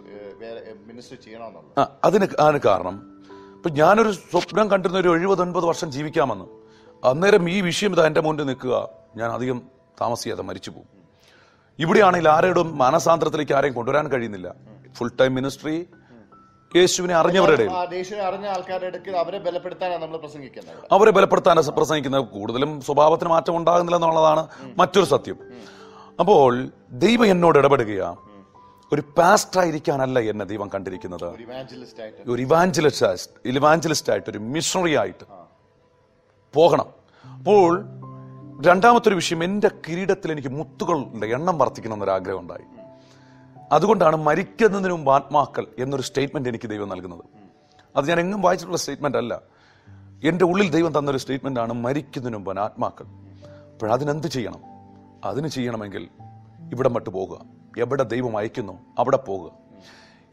മിനിസ്റ്റർ ചെയ്യണമെന്നുള്ളത്. ആ, അതിന് അതിന് കാരണം ഇപ്പൊ ഞാനൊരു സ്വപ്നം കണ്ടിരുന്ന ഒരു എഴുപത് ഒൻപത് വർഷം ജീവിക്കാമെന്ന്. അന്നേരം ഈ വിഷയം ഇതാ എന്റെ മുന്നിൽ നിൽക്കുക. ഞാൻ അധികം താമസിയാതെ മരിച്ചു പോകും. ഇവിടെയാണെങ്കിൽ ആരോടും മാനസാന്തരത്തിലേക്ക് ആരെയും കൊണ്ടുവരാൻ കഴിയുന്നില്ല. ഫുൾ ടൈം മിനിസ്ട്രി യേശുവിനെ അറിഞ്ഞവരുടെ അറിഞ്ഞ ആൾക്കാരുടെ ഇടയ്ക്ക് അവരെ ബലപ്പെടുത്താനാണ് നമ്മൾ പ്രസംഗിക്കുന്നത്. അവരെ ബലപ്പെടുത്താനാണ് പ്രസംഗിക്കുന്നത്. കൂടുതലും സ്വഭാവത്തിന് മാറ്റം ഉണ്ടാകുന്നില്ല എന്നുള്ളതാണ് മറ്റൊരു സത്യം. അപ്പോൾ ദൈവം എന്നോട് ഇടപെടുകയാ. ഒരു പാസ്റ്റർ ആയിരിക്കാനല്ല എന്നെ ദൈവം കണ്ടിരിക്കുന്നത്. ഒരു ഇവാഞ്ചലിസ്റ്റ് ആയിട്ട്. ഒരു ഇവാഞ്ചലിസ്റ്റ് ആയിട്ട് ഒരു മിഷണറി ആയിട്ട് പോകണം. അപ്പോൾ രണ്ടാമത്തെ ഒരു വിഷയം എന്റെ കിരീടത്തിൽ എനിക്ക് മുത്തുകളുടെ എണ്ണം വർദ്ധിക്കണം എന്നൊരു ആഗ്രഹം ഉണ്ടായി. അതുകൊണ്ടാണ് മരിക്കുന്നതിന് മുമ്പ് ആത്മാക്കൾ എന്നൊരു സ്റ്റേറ്റ്മെന്റ് എനിക്ക് ദൈവം നൽകുന്നത്. അത് ഞാൻ എങ്ങും വായിച്ചിട്ടുള്ള സ്റ്റേറ്റ്മെന്റ് അല്ല. എന്റെ ഉള്ളിൽ ദൈവം തന്നൊരു സ്റ്റേറ്റ്മെന്റ് ആണ് മരിക്കുന്നതിന് മുമ്പ് ആത്മാക്കൾ. അപ്പോഴതിനെന്ത് ചെയ്യണം? അതിന് ചെയ്യണമെങ്കിൽ ഇവിടെ മട്ട് പോകുക. എവിടെ ദൈവം അയക്കുന്നു അവിടെ പോകുക.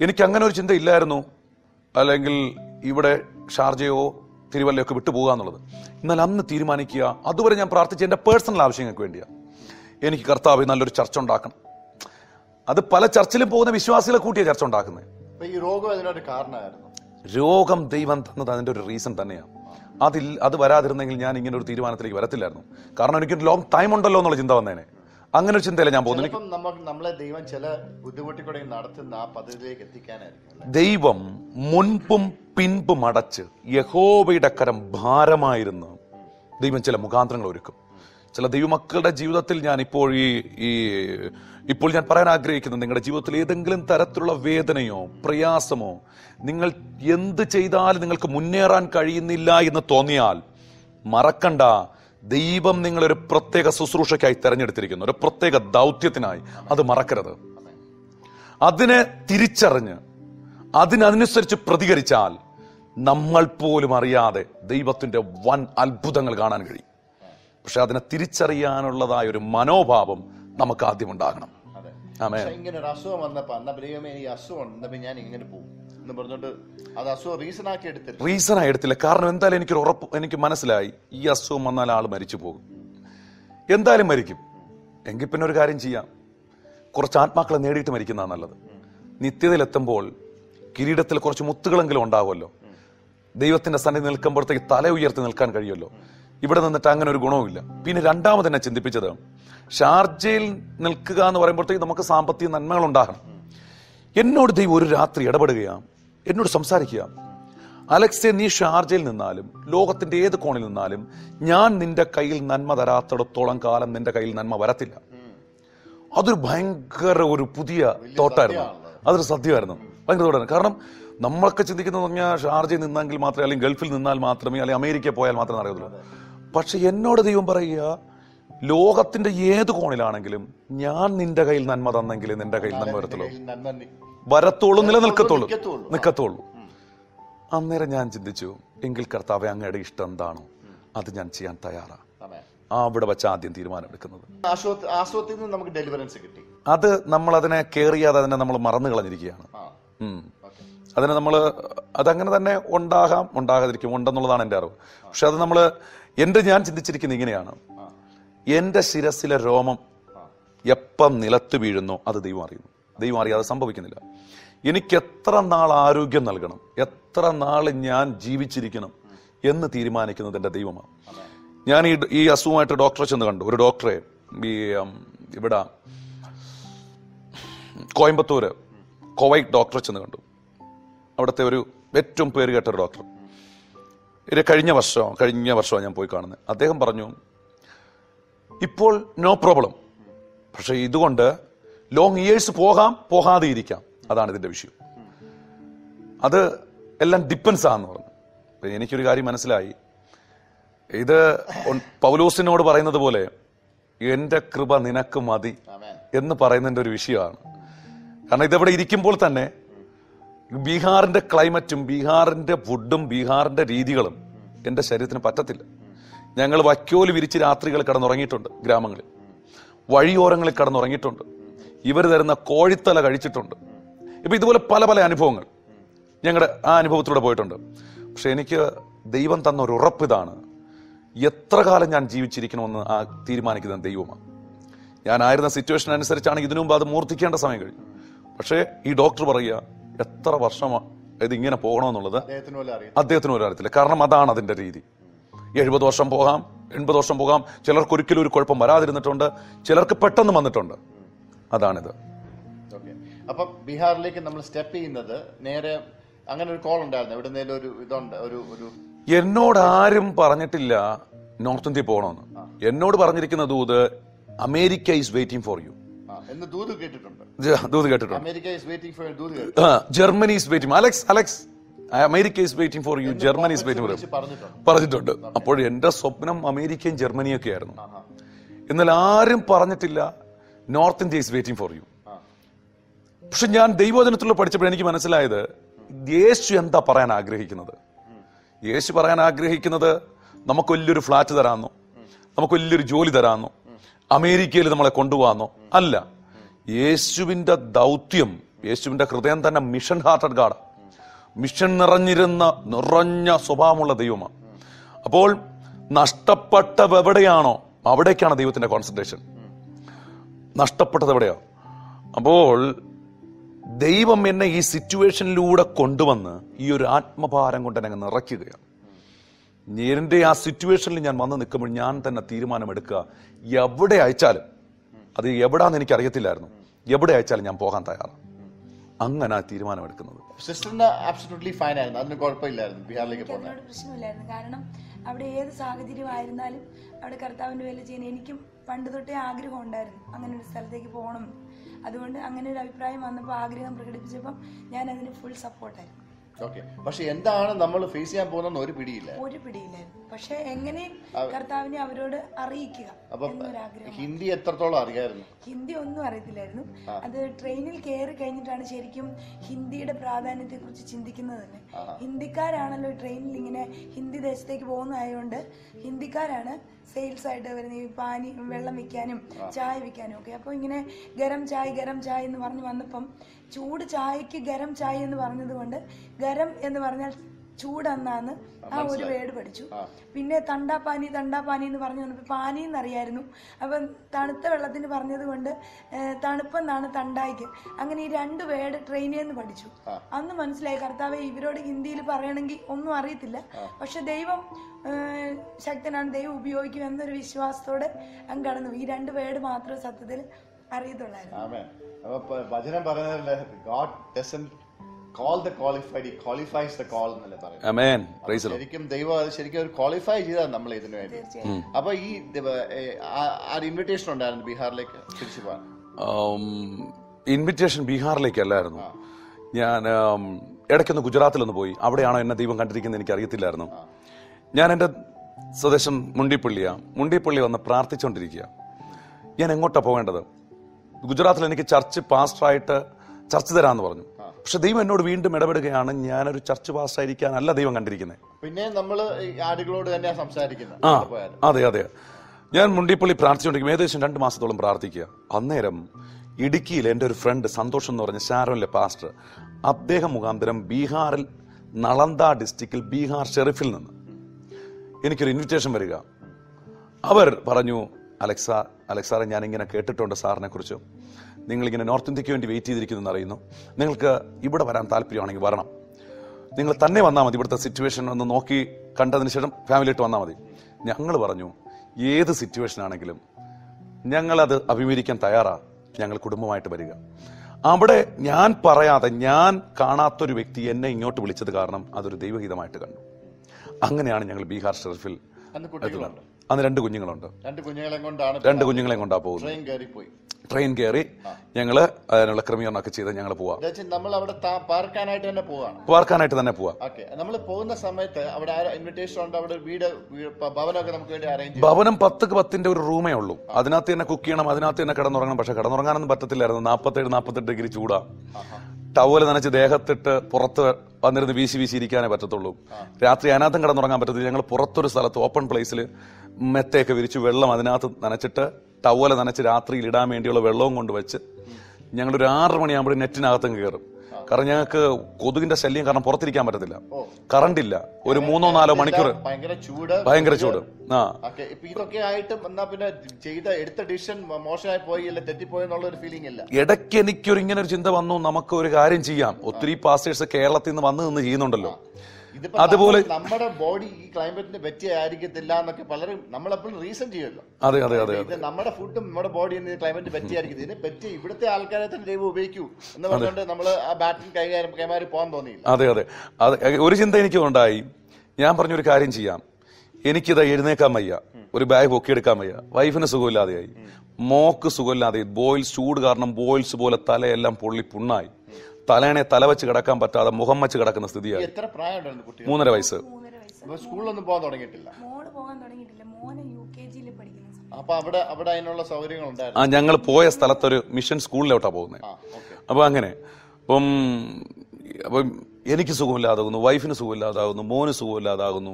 എനിക്ക് അങ്ങനെ ഒരു ചിന്ത ഇല്ലായിരുന്നു. അല്ലെങ്കിൽ ഇവിടെ ഷാർജയോ തിരുവല്ലയോ ഒക്കെ വിട്ടു പോകുക എന്നുള്ളത്. എന്നാൽ അന്ന് തീരുമാനിക്കുക അതുവരെ ഞാൻ പ്രാർത്ഥിച്ച എന്റെ പേഴ്സണൽ ആവശ്യങ്ങൾക്ക് വേണ്ടിയാണ് എനിക്ക് കർത്താവ് നല്ലൊരു ചർച്ച ഉണ്ടാക്കണം. അത് പല ചർച്ചിലും പോകുന്ന വിശ്വാസികളെ കൂട്ടിയ ചർച്ച ഉണ്ടാക്കുന്നത്. ഈ രോഗം അതിനൊരു കാരണമായിരുന്നു. രോഗം ദൈവം തന്നത് അതിന്റെ ഒരു റീസൺ തന്നെയാണ് അതിൽ അത് വരാതിരുന്നെങ്കിൽ ഞാൻ ഇങ്ങനെ ഒരു തീരുമാനത്തിലേക്ക് വരത്തില്ലായിരുന്നു. കാരണം എനിക്ക് ലോങ് ടൈം ഉണ്ടല്ലോ എന്നുള്ള ചിന്ത വന്നേനെ. അങ്ങനെ ഒരു ചിന്തയില്ല ഞാൻ പോകുന്നത്. നമ്മളെ ദൈവം ചില നടത്തുന്ന ആ പദ്ധതിയിലേക്ക് എത്തിക്കാനായിരിക്കും അല്ലേ? ദൈവം മുൻപും പിൻപും അടച്ച് യഹോബയുടെ കരം ഭാരമായിരുന്നു ദൈവം ചില മുഖാന്തരങ്ങൾ ഒരുക്കും. ചില ദൈവമക്കളുടെ ജീവിതത്തിൽ ഞാൻ ഇപ്പോൾ ഈ ഈ ഇപ്പോൾ ഞാൻ പറയാൻ ആഗ്രഹിക്കുന്നത് നിങ്ങളുടെ ജീവിതത്തിൽ ഏതെങ്കിലും തരത്തിലുള്ള വേദനയോ പ്രയാസമോ നിങ്ങൾ എന്ത് ചെയ്താലും നിങ്ങൾക്ക് മുന്നേറാൻ കഴിയുന്നില്ല എന്ന് തോന്നിയാൽ മറക്കണ്ട. ദൈവം നിങ്ങളൊരു പ്രത്യേക ശുശ്രൂഷയ്ക്കായി തിരഞ്ഞെടുത്തിരിക്കുന്നു. ഒരു പ്രത്യേക ദൗത്യത്തിനായി. അത് മറക്കരുത്. അതിനെ തിരിച്ചറിഞ്ഞ് അതിനനുസരിച്ച് പ്രതികരിച്ചാൽ നമ്മൾ പോലും അറിയാതെ ദൈവത്തിന്റെ വൻ അത്ഭുതങ്ങൾ കാണാൻ കഴിയും. പക്ഷെ അതിനെ തിരിച്ചറിയാനുള്ളതായ ഒരു മനോഭാവം നമുക്ക് ആദ്യം ഉണ്ടാകണം. ഇങ്ങനെ ഒരു അസുഖം വന്നപ്പോ എന്നാ ദൈവമേ ഈ അസുഖം ഞാൻ ഇങ്ങനെ പോകും എന്ന് പറഞ്ഞിട്ട് അത് അസുഖം റീസൺ ആക്കി എടുത്തില്ല. റീസൺ ആയി എടുത്തില്ല. കാരണം എന്തായാലും എനിക്കൊരു ഉറപ്പ് എനിക്ക് മനസ്സിലായി ഈ അസുഖം വന്നാൽ ആൾ മരിച്ചു പോകും. എന്തായാലും മരിക്കും. എങ്കിൽ പിന്നെ ഒരു കാര്യം ചെയ്യാം. കുറച്ച് ആത്മാക്കളെ നേടിയിട്ട് മരിക്കുന്നതാണ് നല്ലത്. നിത്യതയിലെത്തുമ്പോൾ കിരീടത്തിൽ കുറച്ച് മുത്തുകളെങ്കിലും ഉണ്ടാവുമല്ലോ. ദൈവത്തിന്റെ സന്നിധി നിൽക്കുമ്പോഴത്തേക്ക് തല ഉയർത്തി നിൽക്കാൻ കഴിയുമല്ലോ. ഇവിടെ നിന്നിട്ട് അങ്ങനെ ഒരു ഗുണവുമില്ല. പിന്നെ രണ്ടാമത് എന്നെ ചിന്തിപ്പിച്ചത് ഷാർജയിൽ നിൽക്കുക എന്ന് പറയുമ്പോഴത്തേക്ക് നമുക്ക് സാമ്പത്തിക നന്മകൾ ഉണ്ടാകണം. എന്നോട് ദൈവം ഒരു രാത്രി ഇടപെടുകയാണ് എന്നോട് സംസാരിക്കുക. അലക്സെ നീ ഷാർജയിൽ നിന്നാലും ലോകത്തിന്റെ ഏത് കോണിൽ നിന്നാലും ഞാൻ നിന്റെ കയ്യിൽ നന്മ തരാത്തിടത്തോളം കാലം നിന്റെ കയ്യിൽ നന്മ വരത്തില്ല. അതൊരു ഭയങ്കര ഒരു പുതിയ തോട്ടായിരുന്നു. അതൊരു സത്യമായിരുന്നു. ഭയങ്കര തോട്ടായിരുന്നു. കാരണം നമ്മളൊക്കെ ചിന്തിക്കുന്നത് പറഞ്ഞാൽ ഷാർജയിൽ നിന്നെങ്കിൽ മാത്രമേ അല്ലെങ്കിൽ ഗൾഫിൽ നിന്നാൽ മാത്രമേ അല്ലെങ്കിൽ അമേരിക്ക പോയാൽ മാത്രമേ നടക്കത്തുള്ളൂ പക്ഷെ എന്നോട് ദൈവം പറയുക ലോകത്തിന്റെ ഏത് കോണിലാണെങ്കിലും ഞാൻ നിന്റെ കയ്യിൽ നന്മ തന്നെങ്കിൽ നിന്റെ കയ്യിൽ നന്മ വരത്തുള്ളൂ. വരത്തോളൂ നിലനിൽക്കത്തുള്ളൂ. നിൽക്കത്തുള്ളൂ. നിൽക്കത്തുള്ളൂ. അന്നേരം ഞാൻ ചിന്തിച്ചു എങ്കിൽ കർത്താവ് അങ്ങയുടെ ഇഷ്ടം എന്താണോ അത് ഞാൻ ചെയ്യാൻ തയ്യാറാണ് അവിടെ വെച്ച് ആദ്യം തീരുമാനമെടുക്കുന്നത്. അത് നമ്മൾ അതിനെ കെയർ ചെയ്യാതെ അതിനെ നമ്മൾ മറന്നു കളഞ്ഞിരിക്കുകയാണ്. അതിനെ നമ്മൾ അതങ്ങനെ തന്നെ ഉണ്ടാകാം ഉണ്ടാകാതിരിക്കും ഉണ്ടെന്നുള്ളതാണ് എന്റെ അറിവ്. പക്ഷെ അത് നമ്മൾ എന്റെ ഞാൻ ചിന്തിച്ചിരിക്കുന്നത് ഇങ്ങനെയാണ്? എന്റെ ശിരസിലെ രോമം എപ്പം നിലത്ത് വീഴുന്നു അത് ദൈവം അറിയുന്നു. ദൈവം അറിയാതെ സംഭവിക്കുന്നില്ല. എനിക്ക് എത്ര നാൾ ആരോഗ്യം നൽകണം? എത്ര നാൾ ഞാൻ ജീവിച്ചിരിക്കണം എന്ന് തീരുമാനിക്കുന്നത് എന്റെ ദൈവമാണ്. ഞാൻ ഈ ഈ അസുഖമായിട്ട് ഡോക്ടറെ ചെന്ന് കണ്ടു. ഒരു ഡോക്ടറെ ഈ ഇവിടെ കോയമ്പത്തൂര് കോവൈറ്റ് ഡോക്ടറെ ചെന്ന് കണ്ടു. അവിടുത്തെ ഒരു ഏറ്റവും പേര് കേട്ട ഒരു ഡോക്ടർ. കഴിഞ്ഞ വർഷം കഴിഞ്ഞ വർഷമാണ് ഞാൻ പോയി കാണുന്നത്. അദ്ദേഹം പറഞ്ഞു ഇപ്പോൾ നോ പ്രോബ്ലം പക്ഷെ ഇതുകൊണ്ട് ലോങ് ഇയേഴ്സ് പോകാം പോകാതെ ഇരിക്കാം. അതാണ് ഇതിന്റെ വിഷയം. അത് എല്ലാം ഡിപ്പെൻസ് ആണെന്ന് പറഞ്ഞു. അപ്പൊ എനിക്കൊരു കാര്യം മനസ്സിലായി. ഇത് പൗലോസിനോട് പറയുന്നത് പോലെ എന്റെ കൃപ നിനക്ക് മതി എന്ന് പറയുന്നതിന്റെ ഒരു വിഷയമാണ്. കാരണം ഇതെവിടെ ഇരിക്കുമ്പോൾ തന്നെ ബീഹാറിന്റെ ക്ലൈമറ്റും ബീഹാറിന്റെ ഫുഡും ബീഹാറിന്റെ രീതികളും എന്റെ ശരീരത്തിന് പറ്റത്തില്ല. ഞങ്ങൾ വക്കോൽ വിരിച്ച് രാത്രികൾ കിടന്നുറങ്ങിയിട്ടുണ്ട് ഗ്രാമങ്ങളിൽ. വഴിയോരങ്ങളിൽ കിടന്നുറങ്ങിയിട്ടുണ്ട്. ഇവർ തരുന്ന കോഴിത്തല കഴിച്ചിട്ടുണ്ട്. ഇപ്പൊ ഇതുപോലെ പല പല അനുഭവങ്ങൾ ഞങ്ങളുടെ ആ അനുഭവത്തിലൂടെ പോയിട്ടുണ്ട്. പക്ഷെ എനിക്ക് ദൈവം തന്ന ഒരു ഉറപ്പ് ഇതാണ്. എത്ര കാലം ഞാൻ ജീവിച്ചിരിക്കണമെന്ന് ആ തീരുമാനിക്കുന്ന ദൈവമാണ്. ഞാനായിരുന്ന സിറ്റുവേഷൻ അനുസരിച്ചാണ് ഇതിനു മുമ്പ് അത് മൂർത്തിക്കേണ്ട സമയം കഴിഞ്ഞു. പക്ഷേ ഈ ഡോക്ടർ പറയുക എത്ര വർഷം ഇത് ഇങ്ങനെ പോകണമെന്നുള്ളത് അദ്ദേഹത്തിന് പോലും അറിയത്തില്ല. കാരണം അതാണ് അതിന്റെ രീതി. എഴുപത് വർഷം പോകാം എൺപത് വർഷം പോകാം. ചിലർക്ക് ഒരിക്കലും ഒരു കുഴപ്പം വരാതിരുന്നിട്ടുണ്ട്. ചിലർക്ക് പെട്ടെന്ന് വന്നിട്ടുണ്ട്. അതാണിത്. അപ്പൊ ബീഹാറിലേക്ക് നമ്മൾ സ്റ്റെപ്പ് ചെയ്യുന്നത് നേരെ അങ്ങനെ ഒരു കോൾ ഉണ്ടായിരുന്നു. ഒരു ഇതുണ്ട് ഒരു ഒരു എന്നോട് ആരും പറഞ്ഞിട്ടില്ല നോർത്ത് ഇന്ത്യ പോകണമെന്ന്. എന്നോട് പറഞ്ഞിരിക്കുന്ന ദൂത് America is waiting for you. എന്ന് ദൂത് കേട്ടിട്ടുണ്ട്. ദൂത് കേട്ടിട്ടുണ്ട്? Germany is waiting Alex Alex America is waiting for you Germany is waiting പറഞ്ഞിട്ടുണ്ട്. അപ്പോൾ എന്റെ സ്വപ്നം അമേരിക്കയും ജർമ്മനിയും ഒക്കെ ആയിരുന്നു എന്നാൽ ആരും പറഞ്ഞിട്ടില്ല north India is waiting for you. പക്ഷെ ഞാൻ ദൈവവചനത്തിലുള്ള പഠിച്ചപ്പോൾ എനിക്ക് മനസ്സിലായത് യേശു എന്താ പറയാൻ ആഗ്രഹിക്കുന്നത്? യേശു പറയാൻ ആഗ്രഹിക്കുന്നത് നമുക്ക് വലിയൊരു ഫ്ലാറ്റ് തരാമെന്നോ നമുക്ക് വലിയൊരു ജോലി തരാമെന്നോ അമേരിക്കയിൽ നമ്മളെ കൊണ്ടുപോകാന്നോ അല്ല. യേശുവിന്റെ ദൗത്യം യേശുവിന്റെ ഹൃദയം തന്നെ മിഷൻ ഹാർട്ടഡ് ഗാഡ് മിഷൻ നിറഞ്ഞിരുന്ന നിറഞ്ഞ സ്വഭാവമുള്ള ദൈവമാണ്. അപ്പോൾ നഷ്ടപ്പെട്ടത് എവിടെയാണോ അവിടേക്കാണ് ദൈവത്തിന്റെ കോൺസെൻട്രേഷൻ നഷ്ടപ്പെട്ടത് എവിടെയാ? അപ്പോൾ ദൈവം എന്നെ ഈ സിറ്റുവേഷനിലൂടെ കൊണ്ടുവന്ന് ഈ ഒരു ആത്മഭാരം കൊണ്ട് എന്നെ നിറയ്ക്കുകയാണ്. എന്റെ ആ സിറ്റുവേഷനിൽ ഞാൻ വന്ന് നിൽക്കുമ്പോൾ ഞാൻ തന്നെ തീരുമാനമെടുക്കുക. എവിടെ അയച്ചാലും അത് എവിടാന്ന് എനിക്ക് അറിയത്തില്ലായിരുന്നു എവിടെ അയച്ചാലും ഞാൻ പോകാൻ തയ്യാറാണ്. അങ്ങനെ ആ തീരുമാനമെടുക്കുന്നത്. സിസ്റ്ററിന് ആബ്സൊല്യൂട്ട്ലി ഫൈൻ ആയിരുന്നു. അതിന് കുഴപ്പമില്ലായിരുന്നു. ബീഹാറിലേക്ക് എനിക്ക് പ്രശ്നമില്ലായിരുന്നു. കാരണം അവിടെ ഏത് സാഹചര്യം ആയിരുന്നാലും അവിടെ കർത്താവിന്റെ വേല ചെയ്യാൻ എനിക്കും പണ്ട് തൊട്ടേ ആഗ്രഹം ഉണ്ടായിരുന്നു അങ്ങനെ ഒരു സ്ഥലത്തേക്ക് പോകണം. അതുകൊണ്ട് അങ്ങനെ ഒരു അഭിപ്രായം വന്നപ്പോൾ ആഗ്രഹം പ്രകടിപ്പിച്ചപ്പോൾ ഞാൻ അതിന് ഫുൾ സപ്പോർട്ടായിരുന്നു ഓക്കെ പക്ഷെ എന്താണ് നമ്മൾ ഫേസ് ചെയ്യാൻ പോകുന്ന ഒരു പിടിയില്ല. ഒരു പിടിയില്ലായിരുന്നു. പക്ഷെ എങ്ങനെയും കർത്താവിനെ അവരോട് അറിയിക്കുക ഹിന്ദി എത്രത്തോളം അറിയായിരുന്നു? ഹിന്ദി ഒന്നും അറിയത്തില്ലായിരുന്നു. അത് ട്രെയിനിൽ കയറി കഴിഞ്ഞിട്ടാണ് ശരിക്കും ഹിന്ദിയുടെ പ്രാധാന്യത്തെ കുറിച്ച് ചിന്തിക്കുന്നത് തന്നെ. ഹിന്ദിക്കാരാണല്ലോ ട്രെയിനിൽ ഇങ്ങനെ ഹിന്ദി ദേശത്തേക്ക് പോകുന്നതായതുകൊണ്ട് ഹിന്ദിക്കാരാണ് സെയിൽസ് ആയിട്ട് വരുന്ന ഈ പാനി വെള്ളം വിൽക്കാനും ചായ വിൽക്കാനും ഒക്കെ. അപ്പോൾ ഇങ്ങനെ ഗരം ചായ ഗരം ചായ എന്ന് പറഞ്ഞ് വന്നപ്പം ചൂട് ചായക്ക് ഗരം ചായ എന്ന് പറഞ്ഞത് കൊണ്ട് ഗരം എന്ന് പറഞ്ഞാൽ ചൂടെന്നാന്ന് ആ ഒരു വേർഡ് പഠിച്ചു. പിന്നെ തണ്ടാപ്പാനി തണ്ടാപ്പാനി എന്ന് പറഞ്ഞു വന്നപ്പോൾ പാനി എന്നറിയായിരുന്നു അപ്പം തണുത്ത വെള്ളത്തിന് പറഞ്ഞത് കൊണ്ട് തണുപ്പെന്നാണ് തണ്ടായിക്ക്. അങ്ങനെ ഈ രണ്ട് വേർഡ് ട്രെയിനിൽ നിന്ന് പഠിച്ചു അന്ന് മനസ്സിലായി കർത്താവെ ഇവരോട് ഹിന്ദിയിൽ പറയണമെങ്കിൽ ഒന്നും അറിയത്തില്ല. പക്ഷെ ദൈവം ശക്തനാണ്. ദൈവം ഉപയോഗിക്കും എന്നൊരു വിശ്വാസത്തോടെ അങ്ങ് കടന്നു. ഈ രണ്ട് വേർഡ് മാത്രം സത്യത്തിൽ അറിയത്തുള്ളായിരുന്നു. വചനം പറയുന്നതല്ലേ? ഗോഡ് ഡസൻ ശരിക്കും ദൈവം അത് ശരിക്കും ഒരു ക്വാളിഫൈ ചെയ്തതാണ് നമ്മൾ ഇതിനു വേണ്ടി. അപ്പൊ ഈ ആ- ഇൻവിറ്റേഷൻ ഉണ്ടായിരുന്നു ബീഹാറിലേക്ക് തിരിച്ചു പോകാൻ. ഇൻവിറ്റേഷൻ ബീഹാറിലേക്കല്ലായിരുന്നു ഞാൻ ഇടയ്ക്കൊന്ന് ഗുജറാത്തിലൊന്ന് പോയി. അവിടെയാണോ എന്നെ ദൈവം കണ്ടിരിക്കുന്നത് എനിക്ക് അറിയത്തില്ലായിരുന്നു ഞാൻ എന്റെ സ്വദേശം മുണ്ടിപ്പള്ളിയാ. മുണ്ടിപ്പള്ളി വന്ന് പ്രാർത്ഥിച്ചുകൊണ്ടിരിക്കുക ഞാൻ എങ്ങോട്ടാണ് പോകേണ്ടത്? ഗുജറാത്തിൽ എനിക്ക് ചർച്ച് പാസ്റ്ററായിട്ട് ചർച്ച് തരാമെന്ന് പറഞ്ഞു. പക്ഷെ ദൈവം എന്നോട് വീണ്ടും ഇടപെടുകയാണ് ഞാനൊരു ചർച്ച് പാസ്സായിരിക്കാനല്ല ദൈവം കണ്ടിരിക്കുന്നത് പിന്നെ നമ്മൾ ആടുകളോട് തന്നെയാ സംസാരിക്കുന്നത് ആ അതെ അതെ. ഞാൻ മുണ്ടിപ്പള്ളി പ്രാർത്ഥിച്ചുകൊണ്ടിരിക്കും ഏകദേശം രണ്ട് മാസത്തോളം പ്രാർത്ഥിക്കുക. അന്നേരം ഇടുക്കിയിൽ എന്റെ ഒരു ഫ്രണ്ട് സന്തോഷം എന്ന് പറഞ്ഞ ഷാരോനിലെ പാസ്റ്റർ അദ്ദേഹം മുഖാന്തരം ബീഹാറിൽ നളന്ദ ഡിസ്ട്രിക്റ്റിൽ ബീഹാർ ഷെറിഫിൽ നിന്ന് എനിക്കൊരു ഇൻവിറ്റേഷൻ വരിക. അവർ പറഞ്ഞു അലക്സ അലക്സാറെ ഞാൻ ഇങ്ങനെ കേട്ടിട്ടുണ്ട് സാറിനെ കുറിച്ച് നിങ്ങളിങ്ങനെ നോർത്ത് ഇന്ത്യയ്ക്ക് വേണ്ടി വെയിറ്റ് ചെയ്തിരിക്കുന്നു അറിയുന്നു. നിങ്ങൾക്ക് ഇവിടെ വരാൻ താല്പര്യമാണെങ്കിൽ വരണം. നിങ്ങൾ തന്നെ വന്നാൽ മതി ഇവിടുത്തെ സിറ്റുവേഷൻ ഒന്ന് നോക്കി കണ്ടതിന് ശേഷം ഫാമിലിയായിട്ട് വന്നാൽ മതി. ഞങ്ങൾ പറഞ്ഞു ഏത് സിറ്റുവേഷൻ ആണെങ്കിലും ഞങ്ങളത് അഭിമുഖീകരിക്കാൻ തയ്യാറാണ് ഞങ്ങൾ കുടുംബമായിട്ട് വരിക. അവിടെ ഞാൻ പറയാതെ ഞാൻ കാണാത്തൊരു വ്യക്തി എന്നെ ഇങ്ങോട്ട് വിളിച്ചത് കാരണം അതൊരു ദൈവഹിതമായിട്ട് കണ്ടു. അങ്ങനെയാണ് ഞങ്ങൾ ബീഹാർ ഷെറിഫിൽ അന്ന് രണ്ട് കുഞ്ഞുങ്ങളുണ്ട്. രണ്ട് കുഞ്ഞുങ്ങളെ കൊണ്ടാണ് രണ്ട് കുഞ്ഞുങ്ങളെ കൊണ്ടാ പോകുന്നത്. ട്രെയിൻ കയറി ഞങ്ങൾ അതിനുള്ള ക്രമീകരണമൊക്കെ ചെയ്ത് ഞങ്ങൾ പോവാം. നമ്മൾ അവിടെ പാർക്കാനായിട്ട് തന്നെ പോവാം പാർക്കാനായിട്ട് തന്നെ പോവാം. നമ്മൾ പോകുന്ന സമയത്ത് അവിടെ ഇൻവിറ്റേഷൻ ഉണ്ട് അവിടെ വീട് ഭവനമൊക്കെ നമുക്ക് വേണ്ടി അറേഞ്ച് ഭവനം പത്ത് പത്തിന്റെ ഒരു റൂമേ ഉള്ളൂ. അതിനകത്ത് തന്നെ കുക്ക് ചെയ്യണം അതിനകത്ത് തന്നെ കിടന്നുറങ്ങണം. പക്ഷെ കിടന്നുറങ്ങാനൊന്നും പറ്റത്തില്ലായിരുന്നു. നാൽപ്പത്തേഴ് നാൽപ്പത്തെട്ട് ഡിഗ്രി ചൂടാ. ടവൽ നനച്ച് ദേഹത്തിട്ട് പുറത്ത് വന്നിരുന്ന് വീശി വീശി ഇരിക്കാനേ പറ്റത്തുള്ളൂ രാത്രി അതിനകത്തും കിടന്നുറങ്ങാൻ പറ്റത്തില്ല. ഞങ്ങൾ പുറത്തൊരു സ്ഥലത്ത് ഓപ്പൺ പ്ലേസിൽ മെത്തയൊക്കെ വിരിച്ച് വെള്ളം അതിനകത്ത് നനച്ചിട്ട് ടവൽ നനച്ച് രാത്രിയിൽ ഇടാൻ വേണ്ടിയുള്ള വെള്ളവും കൊണ്ട് വെച്ച് ഞങ്ങളൊരു ആറ് മണിയാകുമ്പോൾ നെറ്റിനകത്തും കയറും കാരണം ഞങ്ങൾക്ക് കൊതുകിന്റെ ശല്യം കാരണം പുറത്തിരിക്കാൻ പറ്റത്തില്ല. കറണ്ട് ഇല്ല ഒരു മൂന്നോ നാലോ മണിക്കൂർ. ഭയങ്കര ചൂട്? ഭയങ്കര ചൂട്. ആ. ഇതൊക്കെ ആയിട്ട് എന്നാ പിന്നെ ചെയ്ത എടുത്ത ഡിസിഷൻ മോശമായി പോയി അല്ലെ? തെറ്റിപ്പോയി എന്നുള്ള ഒരു ഫീലിംഗ് ഇല്ല. ഇടയ്ക്ക് എനിക്കൊരു ഇങ്ങനെ ഒരു ചിന്ത വന്നു. നമുക്ക് ഒരു കാര്യം ചെയ്യാം. ഒത്തിരി പാസ്റ്റേഴ്സ് കേരളത്തിൽ നിന്ന് വന്നു നിന്ന് ചെയ്യുന്നുണ്ടല്ലോ. അതുപോലെ നമ്മുടെ ബോഡി ഈ ക്ലൈമറ്റിന് പറ്റിയായിരിക്കത്തില്ല എന്നൊക്കെ പലരും നമ്മളെപ്പോഴും റീസൺ ചെയ്യുമല്ലോ. അതെ അതെ അതെ ഇത് നമ്മുടെ ഫുഡും നമ്മുടെ ബോഡി ക്ലൈമറ്റ് പറ്റിയായിരിക്കും ഇതിനെ പറ്റി ഇവിടുത്തെ ആൾക്കാരെ തന്നെ ദൈവം ഉപയോഗിക്കൂ എന്ന് പറഞ്ഞുകൊണ്ട് നമ്മൾ ആ ബാറ്റിൽ കൈകാര്യം കൈമാറി പോകാൻ തോന്നിയില്ല. അതെ അതെ. അതെ ഒരു ചിന്ത എനിക്ക് ഉണ്ടായി ഞാൻ പറഞ്ഞൊരു കാര്യം ചെയ്യാം. എനിക്കിത് എഴുന്നേക്കാൻ വയ്യ. ഒരു ബാഗ് പൊക്കിയെടുക്കാൻ വയ്യ. വൈഫിന് സുഖമില്ലാതെയായി. മോക്ക് സുഖമില്ലാതെ ബോയിൽസ് ചൂട് കാരണം ബോയിൽസ് പോലെ തലയെല്ലാം പൊള്ളി പുണ്ണായി. തലേണെ തല വെച്ച് കിടക്കാൻ പറ്റാതെ മുഖം വെച്ച് കിടക്കുന്ന സ്ഥിതിയാണ്. എത്ര പ്രായമുണ്ടായിരുന്നു മൂന്നര വയസ്സ് മൂന്നര വയസ്സ്. അപ്പൊ സ്കൂളിലൊന്നും പോകാൻ തുടങ്ങിയിട്ടില്ല. മോൾ പോകാൻ തുടങ്ങിയിട്ടില്ല. മോനെ യു കെ ജിയിൽ പഠിക്കുന്ന സമയം അപ്പൊ അവിടെ അവിടെ അതിനുള്ള സൗകര്യങ്ങൾ ആ ഞങ്ങൾ പോയ സ്ഥലത്തൊരു മിഷൻ സ്കൂളിലോട്ടാ പോകുന്നത്. ആ ഓക്കെ. അപ്പൊ അങ്ങനെ അപ്പം അപ്പം എനിക്ക് സുഖമില്ലാതാകുന്നു വൈഫിന് സുഖമില്ലാതാകുന്നു മോന് സുഖമില്ലാതാകുന്നു.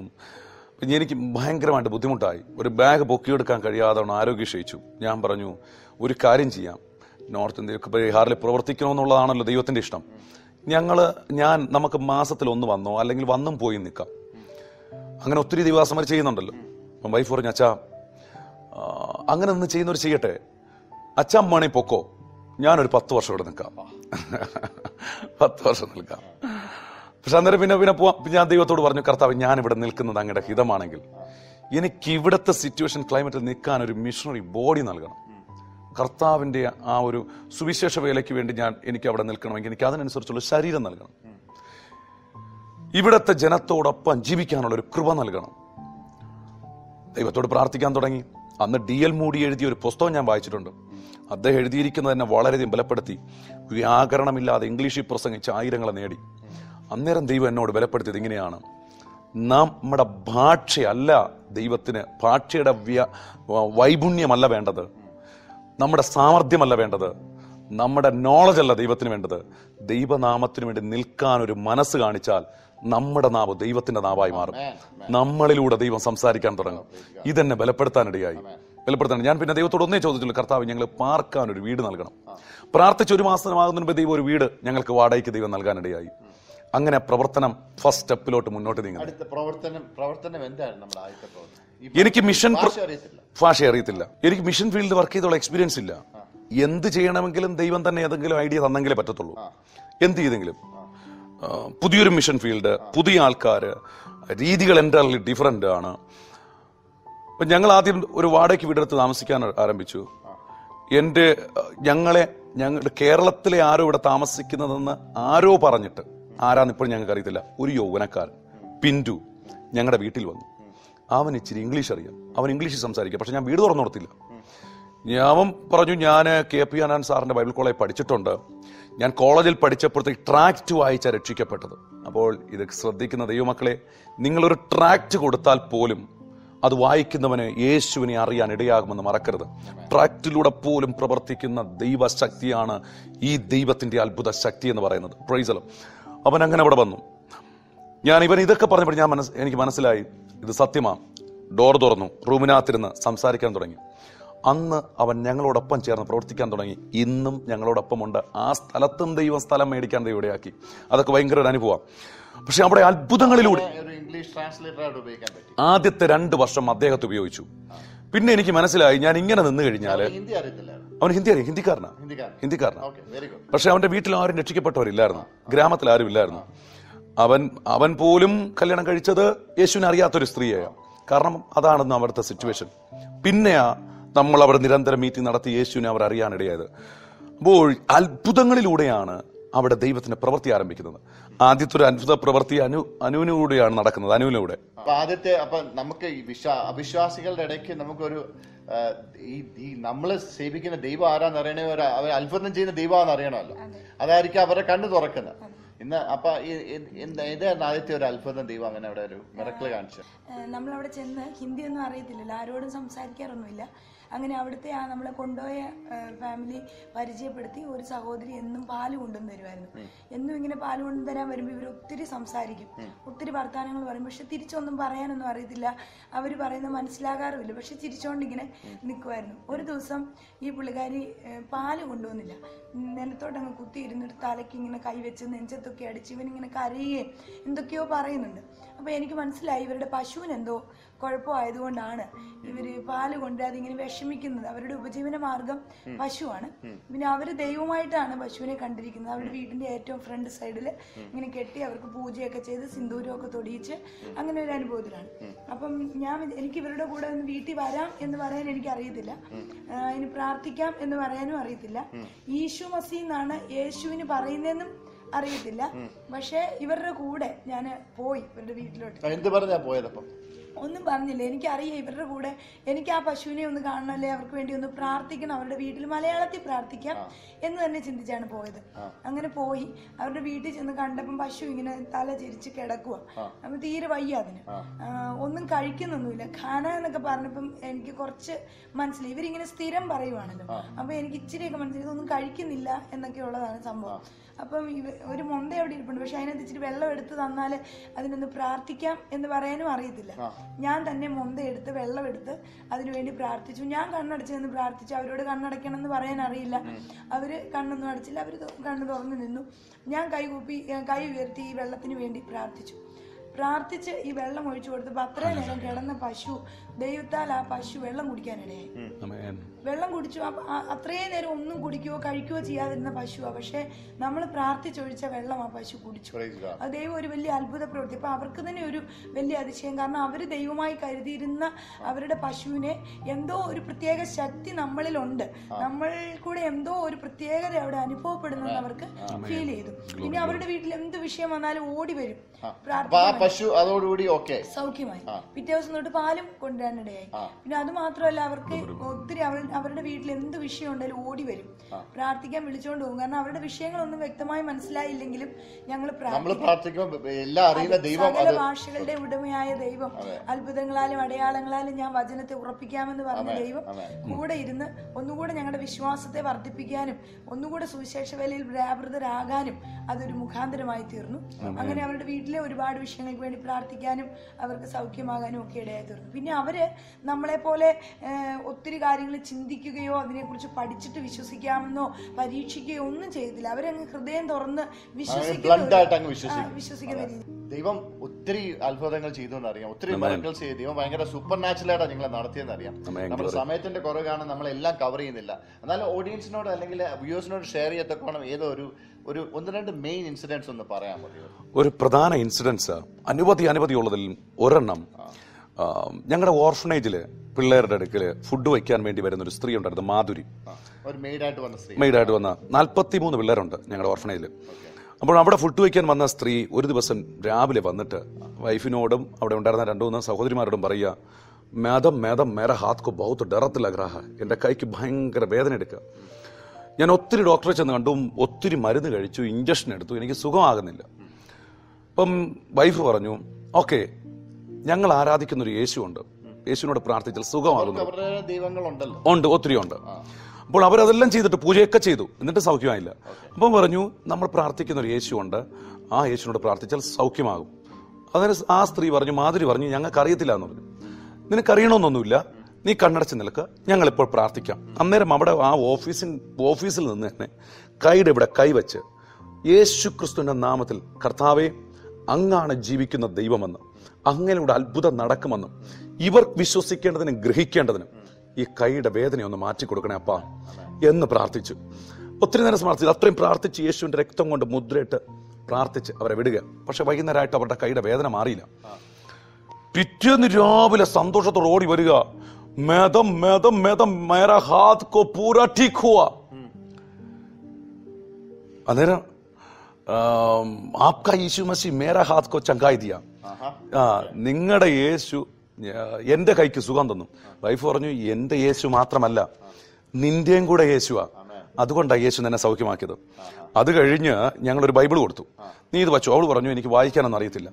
പിന്നെ എനിക്ക് ഭയങ്കരമായിട്ട് ബുദ്ധിമുട്ടായി. ഒരു ബാഗ് പൊക്കിയെടുക്കാൻ കഴിയാതെ ആരോഗ്യം ക്ഷയിച്ചു ഞാൻ പറഞ്ഞു ഒരു കാര്യം ചെയ്യാം. നോർത്ത് ഇന്ത്യ ബീഹാറിൽ പ്രവർത്തിക്കണമെന്നുള്ളതാണല്ലോ ദൈവത്തിന്റെ ഇഷ്ടം. ഞങ്ങൾ ഞാൻ നമുക്ക് മാസത്തിൽ ഒന്ന് വന്നോ അല്ലെങ്കിൽ വന്നും പോയി നിൽക്കാം അങ്ങനെ ഒത്തിരി ദിവസം വരെ ചെയ്യുന്നുണ്ടല്ലോ. വൈഫ് പറഞ്ഞു അച്ഛാ അങ്ങനെ ഒന്ന് ചെയ്യുന്നവർ ചെയ്യട്ടെ. അച്ഛൻ മണി പൊക്കോ. ഞാനൊരു പത്ത് വർഷം ഇവിടെ നിൽക്കാം. പത്ത് വർഷം നിൽക്കാം. പക്ഷെ അന്നേരം പിന്നെ പിന്നെ പോവാം. ഞാൻ ദൈവത്തോട് പറഞ്ഞു കർത്താവ് ഞാൻ ഇവിടെ നിൽക്കുന്നത് അങ്ങയുടെ ഹിതമാണെങ്കിൽ എനിക്ക് ഇവിടുത്തെ സിറ്റുവേഷൻ ക്ലൈമറ്റിൽ നിൽക്കാൻ ഒരു മിഷണറി ബോഡി നൽകണം. കർത്താവിന്റെ ആ ഒരു സുവിശേഷ വേലയ്ക്ക് വേണ്ടി ഞാൻ എനിക്ക് അവിടെ നിൽക്കണമെങ്കിൽ എനിക്ക് അതിനനുസരിച്ചുള്ള ശരീരം നൽകണം. ഇവിടത്തെ ജനത്തോടൊപ്പം ജീവിക്കാനുള്ള ഒരു കൃപ നൽകണം. ദൈവത്തോട് പ്രാർത്ഥിക്കാൻ തുടങ്ങി. അന്ന് ഡി എൽ മൂടി എഴുതിയ ഒരു പുസ്തകം ഞാൻ വായിച്ചിട്ടുണ്ട്. അദ്ദേഹം എഴുതിയിരിക്കുന്നത് തന്നെ വളരെയധികം ബലപ്പെടുത്തി. വ്യാകരണമില്ലാതെ ഇംഗ്ലീഷിൽ പ്രസംഗിച്ച് ആയിരങ്ങളെ നേടി. അന്നേരം ദൈവം എന്നോട് ബലപ്പെടുത്തിയത് ഇങ്ങനെയാണ്. നമ്മുടെ ഭാഷയല്ല ദൈവത്തിന് ഭാഷയുടെ വൈപുണ്യമല്ല വേണ്ടത്. നമ്മുടെ സാമർഥ്യമല്ല വേണ്ടത്. നമ്മുടെ നോളജ് അല്ല ദൈവത്തിന് വേണ്ടത്. ദൈവനാമത്തിന് വേണ്ടി നിൽക്കാൻ ഒരു മനസ്സ് കാണിച്ചാൽ നമ്മുടെ നാവ് ദൈവത്തിന്റെ നാവായി മാറും. നമ്മളിലൂടെ ദൈവം സംസാരിക്കാൻ തുടങ്ങും. ഇതെന്നെ ബലപ്പെടുത്താനിടയായി. ബലപ്പെടുത്താൻ. ഞാൻ പിന്നെ ദൈവത്തോട് ഒന്നേ ചോദിച്ചുള്ളൂ കർത്താവ് ഞങ്ങൾ പാർക്കാൻ ഒരു വീട് നൽകണം. പ്രാർത്ഥിച്ച ഒരു മാസമാകുന്നതിന് മുമ്പ് ദൈവം ഒരു വീട് ഞങ്ങൾക്ക് വാടകയ്ക്ക് ദൈവം നൽകാനിടയായി. അങ്ങനെ പ്രവർത്തനം ഫസ്റ്റ് സ്റ്റെപ്പിലോട്ട് മുന്നോട്ട് നീങ്ങുന്നു. പ്രവർത്തനം പ്രവർത്തനം എന്തായിരുന്നു എനിക്ക് മിഷൻ അറിയത്തില്ല. ഭാഷ അറിയത്തില്ല. എനിക്ക് മിഷൻ ഫീൽഡ് വർക്ക് ചെയ്തുള്ള എക്സ്പീരിയൻസ് ഇല്ല. എന്ത് ചെയ്യണമെങ്കിലും ദൈവം തന്നെ ഏതെങ്കിലും ഐഡിയ തന്നെങ്കിലേ പറ്റത്തുള്ളൂ. എന്ത് ചെയ്തെങ്കിലും. പുതിയൊരു മിഷൻ ഫീൽഡ് പുതിയ ആൾക്കാർ രീതികൾ എന്റർലി ഡിഫറെന്റ് ആണ്. അപ്പം ഞങ്ങൾ ആദ്യം ഒരു വാടകയ്ക്ക് വീടെടുത്ത് താമസിക്കാൻ ആരംഭിച്ചു. എന്റെ ഞങ്ങളെ ഞങ്ങളുടെ കേരളത്തിലെ ആരോ ഇവിടെ താമസിക്കുന്നതെന്ന് ആരോ പറഞ്ഞിട്ട് ആരാന്നിപ്പോഴും ഞങ്ങൾക്ക് അറിയത്തില്ല ഒരു യൗവനക്കാരൻ പിന്റു ഞങ്ങളുടെ വീട്ടിൽ വന്നു. അവൻ ഇച്ചിരി ഇംഗ്ലീഷ് അറിയാം. അവൻ ഇംഗ്ലീഷിൽ സംസാരിക്കാം. പക്ഷെ ഞാൻ വീട് തുറന്നു കൊടുത്തില്ല. ഞാൻ- പറഞ്ഞു ഞാൻ കെ. പി. അനാൻ സാറിന്റെ ബൈബിൾ കോളേജ് പഠിച്ചിട്ടുണ്ട്. ഞാൻ കോളേജിൽ പഠിച്ചപ്പോഴത്തേക്ക് ട്രാക്റ്റ് വായിച്ച രക്ഷിക്കപ്പെട്ടത്. അപ്പോൾ ഇത് ശ്രദ്ധിക്കുന്ന ദൈവമക്കളെ നിങ്ങളൊരു ട്രാക്റ്റ് കൊടുത്താൽ പോലും അത് വായിക്കുന്നവന് യേശുവിനെ അറിയാൻ ഇടയാകുമെന്ന് മറക്കരുത്. ട്രാക്റ്റിലൂടെ പോലും പ്രവർത്തിക്കുന്ന ദൈവശക്തിയാണ് ഈ ദൈവത്തിന്റെ അത്ഭുത ശക്തി എന്ന് പറയുന്നത്. പ്രൈസലം അവൻ അങ്ങനെ അവിടെ വന്നു. ഞാൻ ഇവൻ ഇതൊക്കെ പറഞ്ഞപ്പോൾ ഞാൻ മനസ്സ് എനിക്ക് മനസ്സിലായി. ഇത് സത്യമാണ് ഡോർ തുറന്നു. റൂമിനകത്തിരുന്ന് സംസാരിക്കാൻ തുടങ്ങി. അന്ന് അവൻ ഞങ്ങളോടൊപ്പം ചേർന്ന് പ്രവർത്തിക്കാൻ തുടങ്ങി. ഇന്നും ഞങ്ങളോടൊപ്പമുണ്ട്. ആ സ്ഥലത്തും ദൈവം സ്ഥലം മേടിക്കാൻ ദൈവം ഇടയാക്കി. അതൊക്കെ ഭയങ്കര ഒരു അനുഭവം പക്ഷെ അവിടെ അത്ഭുതങ്ങളിലൂടെ ആദ്യത്തെ രണ്ട് വർഷം അദ്ദേഹത്തെ ഉപയോഗിച്ചു. പിന്നെ എനിക്ക് മനസ്സിലായി ഞാൻ ഇങ്ങനെ നിന്ന് അറിയത്തില്ലായിരുന്നു അവൻ ഹിന്ദി അറിയാം. ഹിന്ദിക്കാരനാ. ഹിന്ദിക്കാരനാ. പക്ഷെ അവന്റെ വീട്ടിൽ ആരും രക്ഷിക്കപ്പെട്ടവരില്ലായിരുന്നു. ഗ്രാമത്തിൽ ആരും ഇല്ലായിരുന്നു അവൻ അവൻ പോലും കല്യാണം കഴിച്ചത് യേശുവിനെ അറിയാത്തൊരു സ്ത്രീയാണ് കാരണം അതാണെന്ന് അവിടുത്തെ സിറ്റുവേഷൻ പിന്നെയാ നമ്മൾ അവിടെ നിരന്തരം മീറ്റിംഗ് നടത്തി യേശുവിനെ അവർ അറിയാനിടയായത് അപ്പോൾ അത്ഭുതങ്ങളിലൂടെയാണ് അവിടെ ദൈവത്തിന്റെ പ്രവൃത്തി ആരംഭിക്കുന്നത്. ആദ്യത്തെ ഒരു അത്ഭുത പ്രവൃത്തി അനു അനുവിനൂടെയാണ് നടക്കുന്നത് അനുവിനൂടെ അപ്പൊ ആദ്യത്തെ അപ്പൊ നമുക്ക് അവിശ്വാസികളുടെ ഇടയ്ക്ക് നമുക്കൊരു ഈ ഈ നമ്മൾ സേവിക്കുന്ന ദൈവം ആരാന്ന് അറിയണേ ഒരു അവർ അത്ഭുതം ചെയ്യുന്ന ദൈവമാണെന്ന് അറിയണമല്ലോ. അതായിരിക്കും അവരെ കണ്ണു തുറക്കുന്നത്. ഇന്ന് അപ്പൊ ഇതായിരുന്നു ആദ്യത്തെ ഒരു അത്ഭുതം ദൈവം അങ്ങനെ അവിടെ ഒരു മിറക്കിൾ കാണിച്ചത്. ഏഹ് നമ്മളവിടെ ചെന്ന് ഹിന്ദി ഒന്നും അറിയത്തില്ലല്ലോ. ആരോടും സംസാരിക്കാറൊന്നുമില്ല. അങ്ങനെ അവിടുത്തെ ആ നമ്മളെ കൊണ്ടുപോയ ഫാമിലി പരിചയപ്പെടുത്തി ഒരു സഹോദരി എന്നും പാൽ കൊണ്ടുവന്ന് തരുമായിരുന്നു എന്നും ഇങ്ങനെ പാൽ കൊണ്ടു തരാൻ വരുമ്പോൾ ഇവർ ഒത്തിരി സംസാരിക്കും. ഒത്തിരി വർത്തമാനങ്ങൾ പറയും. പക്ഷെ തിരിച്ചൊന്നും പറയാനൊന്നും അറിയത്തില്ല. അവർ പറയുന്നത് മനസ്സിലാകാറുമില്ല. പക്ഷെ ചിരിച്ചോണ്ടിങ്ങനെ നിൽക്കുമായിരുന്നു ഒരു ദിവസം ഈ പുള്ളിക്കാരി പാൽ കൊണ്ടുവന്നില്ല. നിലത്തോട്ട് അങ്ങ് കുത്തി ഇരുന്നിട്ട് തലയ്ക്ക് ഇങ്ങനെ കൈവച്ച് നെഞ്ചത്തൊക്കെ അടിച്ച് ഇവനിങ്ങനെ കരയുകയും എന്തൊക്കെയോ പറയുന്നുണ്ട്. അപ്പോൾ എനിക്ക് മനസ്സിലായി ഇവരുടെ പശുവിന് എന്തോ കുഴപ്പമായതുകൊണ്ടാണ് ഇവർ പാൽ കൊണ്ട് അതിങ്ങനെ വിഷമിക്കുന്നത്. അവരുടെ ഉപജീവന മാർഗം പശുവാണ്. പിന്നെ അവർ ദൈവമായിട്ടാണ് പശുവിനെ കണ്ടിരിക്കുന്നത്. അവരുടെ വീടിന്റെ ഏറ്റവും ഫ്രണ്ട് സൈഡിൽ ഇങ്ങനെ കെട്ടി അവർക്ക് പൂജയൊക്കെ ചെയ്ത് സിന്ദൂരമൊക്കെ തൊടിയിച്ച് അങ്ങനെ ഒരു അനുഭവത്തിലാണ്. അപ്പം ഞാൻ എനിക്ക് ഇവരുടെ കൂടെ ഒന്ന് വീട്ടിൽ വരാം എന്ന് പറയാൻ എനിക്ക് അറിയത്തില്ല ഇനി പ്രാർത്ഥിക്കാം എന്ന് പറയാനും അറിയത്തില്ല. ഈശു മസി എന്നാണ് യേശുവിന് പറയുന്നതെന്നും അറിയത്തില്ല. പക്ഷെ ഇവരുടെ കൂടെ ഞാൻ പോയി ഇവരുടെ വീട്ടിലോട്ട്. എന്ത് പറഞ്ഞാ പോയതപ്പം ഒന്നും പറഞ്ഞില്ല. എനിക്കറിയാം ഇവരുടെ കൂടെ എനിക്ക് ആ പശുവിനെ ഒന്ന് കാണണമല്ലേ അവർക്ക് വേണ്ടി ഒന്ന് പ്രാർത്ഥിക്കണം. അവരുടെ വീട്ടിൽ മലയാളത്തിൽ പ്രാർത്ഥിക്കാം എന്ന് തന്നെ ചിന്തിച്ചാണ് പോയത്. അങ്ങനെ പോയി. അവരുടെ വീട്ടിൽ ചെന്ന് കണ്ടപ്പം പശു ഇങ്ങനെ തല ചിരിച്ച് കിടക്കുക അപ്പൊ തീരെ വയ്യ അതിന്. ഒന്നും കഴിക്കുന്നൊന്നുമില്ല. ഖാന എന്നൊക്കെ പറഞ്ഞപ്പം എനിക്ക് കുറച്ച് മനസ്സിലായി. ഇവരിങ്ങനെ സ്ഥിരം പറയുവാണല്ലോ. അപ്പൊ എനിക്ക് ഇച്ചിരിയൊക്കെ മനസ്സിലായി. ഇതൊന്നും കഴിക്കുന്നില്ല എന്നൊക്കെ ഉള്ളതാണ് സംഭവം അപ്പം ഒരു മൊന്ത അവിടെ ഇരിപ്പുണ്ട്. പക്ഷെ അതിനകത്ത് ഇച്ചിരി വെള്ളം എടുത്ത് തന്നാൽ അതിനൊന്ന് പ്രാർത്ഥിക്കാം എന്ന് പറയാനും അറിയത്തില്ല. ഞാൻ തന്നെ മൊന്ത എടുത്ത് വെള്ളം എടുത്ത് അതിനുവേണ്ടി പ്രാർത്ഥിച്ചു. ഞാൻ കണ്ണടച്ച് നിന്ന് പ്രാർത്ഥിച്ചു. അവരോട് കണ്ണടയ്ക്കണം എന്ന് പറയാൻ അറിയില്ല. അവർ കണ്ണൊന്നും അടച്ചില്ല. അവർ കണ്ണ് തുറന്നു നിന്നു. ഞാൻ കൈകൂപ്പി കൈ ഉയർത്തി ഈ വെള്ളത്തിന് വേണ്ടി പ്രാർത്ഥിച്ചു. പ്രാർത്ഥിച്ച് ഈ വെള്ളം ഒഴിച്ചു കൊടുത്തപ്പോൾ അത്രയും നേരം കിടന്ന പശു ദൈവത്താൽ ആ പശു വെള്ളം കുടിക്കാനിടയായി. വെള്ളം കുടിച്ചു അത്രയും നേരം ഒന്നും കുടിക്കുകയോ കഴിക്കുകയോ ചെയ്യാതിരുന്ന പശുവാ. പക്ഷെ നമ്മൾ പ്രാർത്ഥിച്ചൊഴിച്ച വെള്ളം ആ പശു കുടിച്ചു. അത് ദൈവം ഒരു വലിയ അത്ഭുത പ്രവൃത്തി. അപ്പൊ അവർക്ക് തന്നെ ഒരു വലിയ അതിശയം. കാരണം അവർ ദൈവമായി കരുതിയിരുന്ന അവരുടെ പശുവിനെ എന്തോ ഒരു പ്രത്യേക ശക്തി നമ്മളിലുണ്ട്. നമ്മൾ കൂടെ എന്തോ ഒരു പ്രത്യേകത അവിടെ അനുഭവപ്പെടുന്നു അവർക്ക് ഫീൽ ചെയ്തു. ഇനി അവരുടെ വീട്ടിൽ എന്ത് വിഷയം വന്നാലും ഓടി വരും. പ്രാർത്ഥിക്കാൻ പശു അതോടുകൂടി ഓക്കെ സൗഖ്യമായി. പിറ്റേ ദിവസം തൊട്ട് പാലും കൊണ്ടുവരാനിടയായി പിന്നെ അത് മാത്രമല്ല അവർക്ക് ഒത്തിരി അവർ അവരുടെ വീട്ടിൽ എന്ത് വിഷയം ഉണ്ടെങ്കിലും ഓടി വരും. പ്രാർത്ഥിക്കാൻ വിളിച്ചുകൊണ്ട് പോകും. കാരണം അവരുടെ വിഷയങ്ങളൊന്നും വ്യക്തമായി മനസ്സിലായില്ലെങ്കിലും ഞങ്ങൾ നമ്മൾ പ്രാർത്ഥിക്കുമ്പോൾ എല്ലാം അറിയുന്ന ദൈവം സകല ഭാഷകളുടെ ഉടമയായ ദൈവം. അത്ഭുതങ്ങളാലും അടയാളങ്ങളാലും ഞാൻ വചനത്തെ ഉറപ്പിക്കാമെന്ന് പറഞ്ഞ ദൈവം കൂടെ ഇരുന്ന് ഒന്നുകൂടെ ഞങ്ങളുടെ വിശ്വാസത്തെ വർദ്ധിപ്പിക്കാനും ഒന്നുകൂടെ സുവിശേഷ വേലയിൽ വ്യാപൃതരാകാനും അതൊരു മുഖാന്തരമായി തീർന്നു. അങ്ങനെ അവരുടെ വീട്ടിലെ ഒരുപാട് വിഷയങ്ങൾക്ക് വേണ്ടി പ്രാർത്ഥിക്കാനും അവർക്ക് സൗഖ്യമാകാനും ഒക്കെ ഇടയായി തീർന്നു. പിന്നെ അവർ നമ്മളെപ്പോലെ ഒത്തിരി കാര്യങ്ങൾ ചിന്തിക്കുകയോ അതിനെക്കുറിച്ച് പഠിച്ചിട്ട് വിശ്വസിക്കാമെന്നോ പരീക്ഷിക്കുകയോ ഒന്നും ചെയ്തില്ല. അവരങ്ങ് ഹൃദയം തുറന്ന് വിശ്വസിക്കുന്ന വിശ്വസിക്കുന്ന രീതി ദൈവം ഒത്തിരി അത്ഭുതങ്ങൾ ചെയ്തുകൊണ്ട് അറിയാം. ഒത്തിരി മെറക്കിൾസ് ചെയ്ത്. ദൈവം ഭയങ്കര സൂപ്പർ നാച്ചുറലായിട്ടാണ് നിങ്ങളെ നടത്തിയെന്ന് അറിയാം. നമ്മൾ നമ്മുടെ സമയത്തിന്റെ കുറവാണ് കാരണം നമ്മളെല്ലാം കവർ ചെയ്യുന്നില്ല. എന്നാലും ഓഡിയൻസിനോട് അല്ലെങ്കിൽ വ്യൂവേഴ്സിനോട് ഷെയർ ചെയ്യത്തക്കോണം ഏതോ ഒരു ഒരു ഒന്ന് രണ്ട് മെയിൻ ഇൻസിഡൻസ് ഒന്ന് പറയാൻ മതിയോ ഒരു പ്രധാന ഇൻസിഡൻസ് അനവധി അനവധി ഉള്ളതിൽ ഒരെണ്ണം ഞങ്ങളുടെ ഓർഫനേജിൽ പിള്ളേരുടെ അടുക്കൽ ഫുഡ് വയ്ക്കാൻ വേണ്ടി വരുന്ന ഒരു സ്ത്രീ ഉണ്ടായിരുന്നു മാധുരി. മെയ്ഡായിട്ട് വന്ന നാൽപ്പത്തി മൂന്ന് പിള്ളേരുണ്ട് ഞങ്ങളുടെ ഓർഫനേജിൽ അപ്പോൾ അവിടെ ഫുഡ് വയ്ക്കാൻ വന്ന സ്ത്രീ ഒരു ദിവസം രാവിലെ വന്നിട്ട് വൈഫിനോടും അവിടെ ഉണ്ടായിരുന്ന രണ്ടു മൂന്ന് സഹോദരിമാരോടും പറയുക മേധം മേധം മേര ഹാത്ത് കോ ബഹുത്ത് ഡറത്ത് എന്റെ കൈക്ക് ഭയങ്കര വേദന എടുക്കുക ഞാൻ ഒത്തിരി ഡോക്ടറെ ചെന്ന് കണ്ടു ഒത്തിരി മരുന്ന് കഴിച്ചു ഇഞ്ചക്ഷൻ എടുത്തു എനിക്ക് സുഖമാകുന്നില്ല. അപ്പം വൈഫ് പറഞ്ഞു ഓക്കെ ഞങ്ങൾ ആരാധിക്കുന്ന ഒരു യേശുണ്ട് യേശുവിനോട് പ്രാർത്ഥിച്ചാൽ സുഖമാകുന്നു. ഉണ്ട് ഒത്തിരി ഉണ്ട്. അപ്പോൾ അവരതെല്ലാം ചെയ്തിട്ട് പൂജയൊക്കെ ചെയ്തു എന്നിട്ട് സൗഖ്യമായില്ല. അപ്പം പറഞ്ഞു നമ്മൾ പ്രാർത്ഥിക്കുന്ന ഒരു യേശു ഉണ്ട് ആ യേശുവിനോട് പ്രാർത്ഥിച്ചാൽ സൗഖ്യമാകും. അതിന് ആ സ്ത്രീ പറഞ്ഞു മാതിരി പറഞ്ഞു ഞങ്ങൾക്ക് അറിയത്തില്ല എന്ന് പറഞ്ഞു. നിനക്കറിയണമെന്നൊന്നുമില്ല. നീ കണ്ണടച്ച് നിൽക്കുക ഞങ്ങളിപ്പോൾ പ്രാർത്ഥിക്കാം. അന്നേരം അവിടെ ആ ഓഫീസിൻ ഓഫീസിൽ നിന്ന് തന്നെ കൈയുടെ ഇവിടെ കൈവച്ച് യേശു ക്രിസ്തുവിന്റെ നാമത്തിൽ കർത്താവെ അങ്ങാണ് ജീവിക്കുന്ന ദൈവമെന്ന് അങ്ങനെയുടെ അത്ഭുതം നടക്കുമെന്നും ഇവർ വിശ്വസിക്കേണ്ടതിനും ഗ്രഹിക്കേണ്ടതിനും ഈ കൈയുടെ വേദന ഒന്ന് മാറ്റിക്കൊടുക്കണേ അപ്പാ എന്ന് പ്രാർത്ഥിച്ചു. ഒത്തിരി നേരം പ്രാർത്ഥിച്ചു. അത്രയും പ്രാർത്ഥിച്ച് യേശുവിന്റെ രക്തം കൊണ്ട് മുദ്രയിട്ട് പ്രാർത്ഥിച്ച് അവരെ വിടുക. പക്ഷെ വൈകുന്നേരമായിട്ട് അവരുടെ കൈയുടെ വേദന മാറിയില്ല. പിറ്റേന്ന് രാവിലെ സന്തോഷത്തോടെ ഓടി വരിക. മേധം മേധം മേധം മേര ഹാത്ത് കോ പൂര ठीक हुआ അന്നേരം ആം, ആപ്കാ യേശു മസി മേര ഹാത്ത് കോ ചങ്കായി ദിയ ആ നിങ്ങളുടെ യേശു ആ, എന്റെ കൈക്ക് സുഖം തന്നു വൈഫ് പറഞ്ഞു എന്റെ യേശു മാത്രമല്ല നിന്റെയും കൂടെ യേശുവാ അതുകൊണ്ടാണ് യേശു നിന്നെ സൗഖ്യമാക്കിയത് അത് കഴിഞ്ഞ് ഞങ്ങളൊരു ബൈബിൾ കൊടുത്തു നീ ഇത് വച്ചോ അവൾ പറഞ്ഞു എനിക്ക് വായിക്കാനൊന്നും അറിയത്തില്ല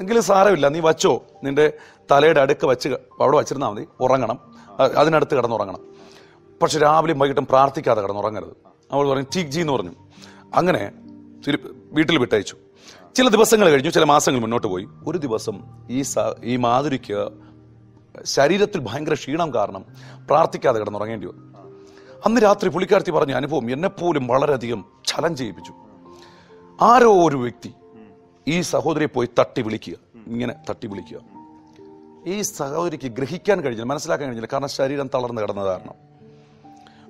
എങ്കിലും സാരമില്ല. നീ വച്ചോ. നിന്റെ തലയുടെ അടുക്ക് വെച്ച് അവിടെ വച്ചിരുന്നാൽ മതി. ഉറങ്ങണം. അതിനടുത്ത് കിടന്നുറങ്ങണം പക്ഷെ രാവിലെയും വൈകിട്ടും പ്രാർത്ഥിക്കാതെ കിടന്നുറങ്ങരുത്. അവൾ പറഞ്ഞു ടീക് ജി എന്ന് പറഞ്ഞു. അങ്ങനെ വീട്ടിൽ വിട്ടയച്ചു. ചില ദിവസങ്ങൾ കഴിഞ്ഞു. ചില മാസങ്ങൾ മുന്നോട്ട് പോയി. ഒരു ദിവസം ഈ ഈ മാധുരിക്ക് ശരീരത്തിൽ ഭയങ്കര ക്ഷീണം കാരണം പ്രാർത്ഥിക്കാതെ കിടന്നുറങ്ങേണ്ടി വന്നു. അന്ന് രാത്രി പുള്ളിക്കാരത്തി പറഞ്ഞ അനുഭവം എന്നെപ്പോലും വളരെയധികം ചലഞ്ച് ചെയ്യിപ്പിച്ചു ആരോ ഒരു വ്യക്തി ഈ സഹോദരിയെ പോയി തട്ടി വിളിക്കുക ഇങ്ങനെ തട്ടി വിളിക്കുക ഈ സഹോദരിക്ക് ഗ്രഹിക്കാൻ കഴിഞ്ഞില്ല മനസ്സിലാക്കാൻ കഴിഞ്ഞില്ല കാരണം ശരീരം തളർന്നു കിടന്ന കാരണം.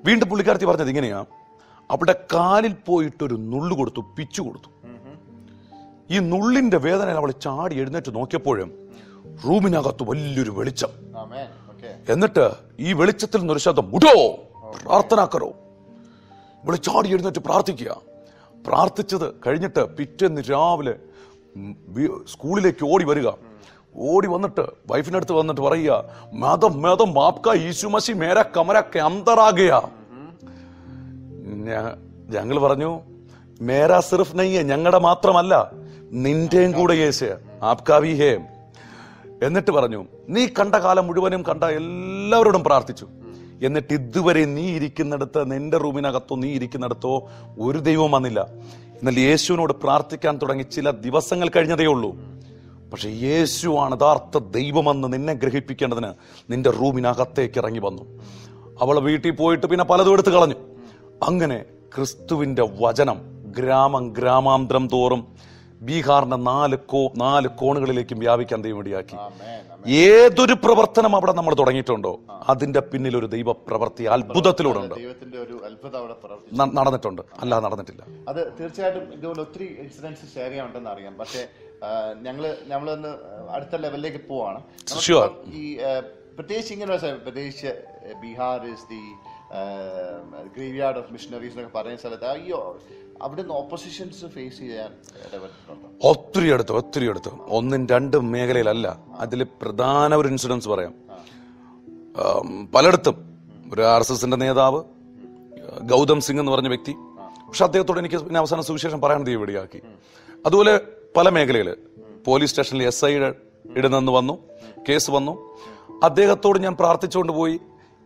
വീണ്ടും പുള്ളിക്കാരത്തി പറഞ്ഞത് ഇങ്ങനെയാ അവിടെ കാലിൽ പോയിട്ടൊരു നുള്ളു കൊടുത്തു പിച്ചു കൊടുത്തു. ഈ നുള്ളിന്റെ വേദനയിൽ അവൾ ചാടി എഴുന്നേറ്റ് നോക്കിയപ്പോഴും റൂമിനകത്ത് വലിയൊരു വെളിച്ചം. എന്നിട്ട് ഈ വെളിച്ചത്തിൽ നിന്നൊരു ശബ്ദം മുടോ പ്രാർത്ഥനാക്കറോ ഇവിടെ ചാടി എഴുന്നേറ്റ് പ്രാർത്ഥിക്കുക. പ്രാർത്ഥിച്ചത് കഴിഞ്ഞിട്ട് പിറ്റേന്ന് രാവിലെ സ്കൂളിലേക്ക് ഓടി വരിക. ഓടി വന്നിട്ട് വൈഫിന്റെ അടുത്ത് വന്നിട്ട് പറയുക മതം മതം മാപ്ക ഈശുമസി മേര കമരക്കെ അന്തറാകയ ഞങ്ങൾ പറഞ്ഞു മേര സിർഫ് നെയ്യ ഞങ്ങളുടെ മാത്രമല്ല നിന്റെയും കൂടെ യേശ ആപ്കാവി ഹേ. എന്നിട്ട് പറഞ്ഞു നീ കണ്ട കാലം മുഴുവനും കണ്ട എല്ലാവരോടും പ്രാർത്ഥിച്ചു. എന്നിട്ട് ഇതുവരെ നീ ഇരിക്കുന്നിടത്ത് നിന്റെ റൂമിനകത്തോ നീ ഇരിക്കുന്നിടത്തോ ഒരു ദൈവം വന്നില്ല. എന്നാൽ യേശുവിനോട് പ്രാർത്ഥിക്കാൻ തുടങ്ങി ചില ദിവസങ്ങൾ കഴിഞ്ഞതേ ഉള്ളൂ. പക്ഷെ യേശുവാണ് യഥാർത്ഥ ദൈവമെന്ന് നിന്നെ ഗ്രഹിപ്പിക്കേണ്ടതിന് നിന്റെ റൂമിനകത്തേക്ക് ഇറങ്ങി വന്നു. അവൾ വീട്ടിൽ പോയിട്ട് പിന്നെ പലതും എടുത്തു കളഞ്ഞു. അങ്ങനെ ക്രിസ്തുവിന്റെ വചനം ഗ്രാമം ഗ്രാമാന്തരം തോറും ബീഹാറിന്റെ നാല് കോ നാല് കോണുകളിലേക്കും വ്യാപിക്കാൻ ദൈവം. Amen. ഏതൊരു പ്രവർത്തനം അവിടെ നമ്മൾ തുടങ്ങിയിട്ടുണ്ടോ അതിന്റെ പിന്നിൽ ഒരു ദൈവ പ്രവൃത്തി അത്ഭുതത്തിലൂടെ ഉണ്ട് നടന്നിട്ടുണ്ട്. അല്ല നടന്നിട്ടില്ല. അത് തീർച്ചയായിട്ടും ഇതുപോലെ ഒത്തിരി ഇൻസിഡൻസ് ഷെയർ ചെയ്യാൻ അറിയാം. പക്ഷേ ഞങ്ങൾ ഞമ്മളൊന്ന് അടുത്ത ലെവലിലേക്ക് പോവാണ്. ഈ പ്രത്യേകിച്ച് ഇങ്ങനെ പ്രത്യേകിച്ച് Bihar is the graveyard of missionaries എന്നൊക്കെ പറയുന്ന സ്ഥലത്ത് അയ്യോ അവിടുന്ന് ഓപ്പോസിഷൻസ് ഫേസ് ചെയ്യാൻ ഒത്തിരി അടുത്ത് ഒത്തിരി അടുത്ത്. ഒന്നും രണ്ടും മേഖലയിലല്ല. അതിൽ പ്രധാന ഒരു ഇൻസിഡൻസ് പറയാം. പലയിടത്തും. ഒരു ആർ എസ് എസിന്റെ നേതാവ് ഗൗതം സിംഗ് എന്ന് പറഞ്ഞ വ്യക്തി. പക്ഷെ അദ്ദേഹത്തോട് എനിക്ക് പിന്നെ അവസാന സുവിശേഷം പറയാൻ ദൈവം ഇടയാക്കി. അതുപോലെ പല മേഖലയിൽ പോലീസ് സ്റ്റേഷനിൽ എസ് ഐ ഇടുന്നെന്ന് വന്നു കേസ് വന്നു. അദ്ദേഹത്തോട് ഞാൻ പ്രാർത്ഥിച്ചുകൊണ്ട് പോയി.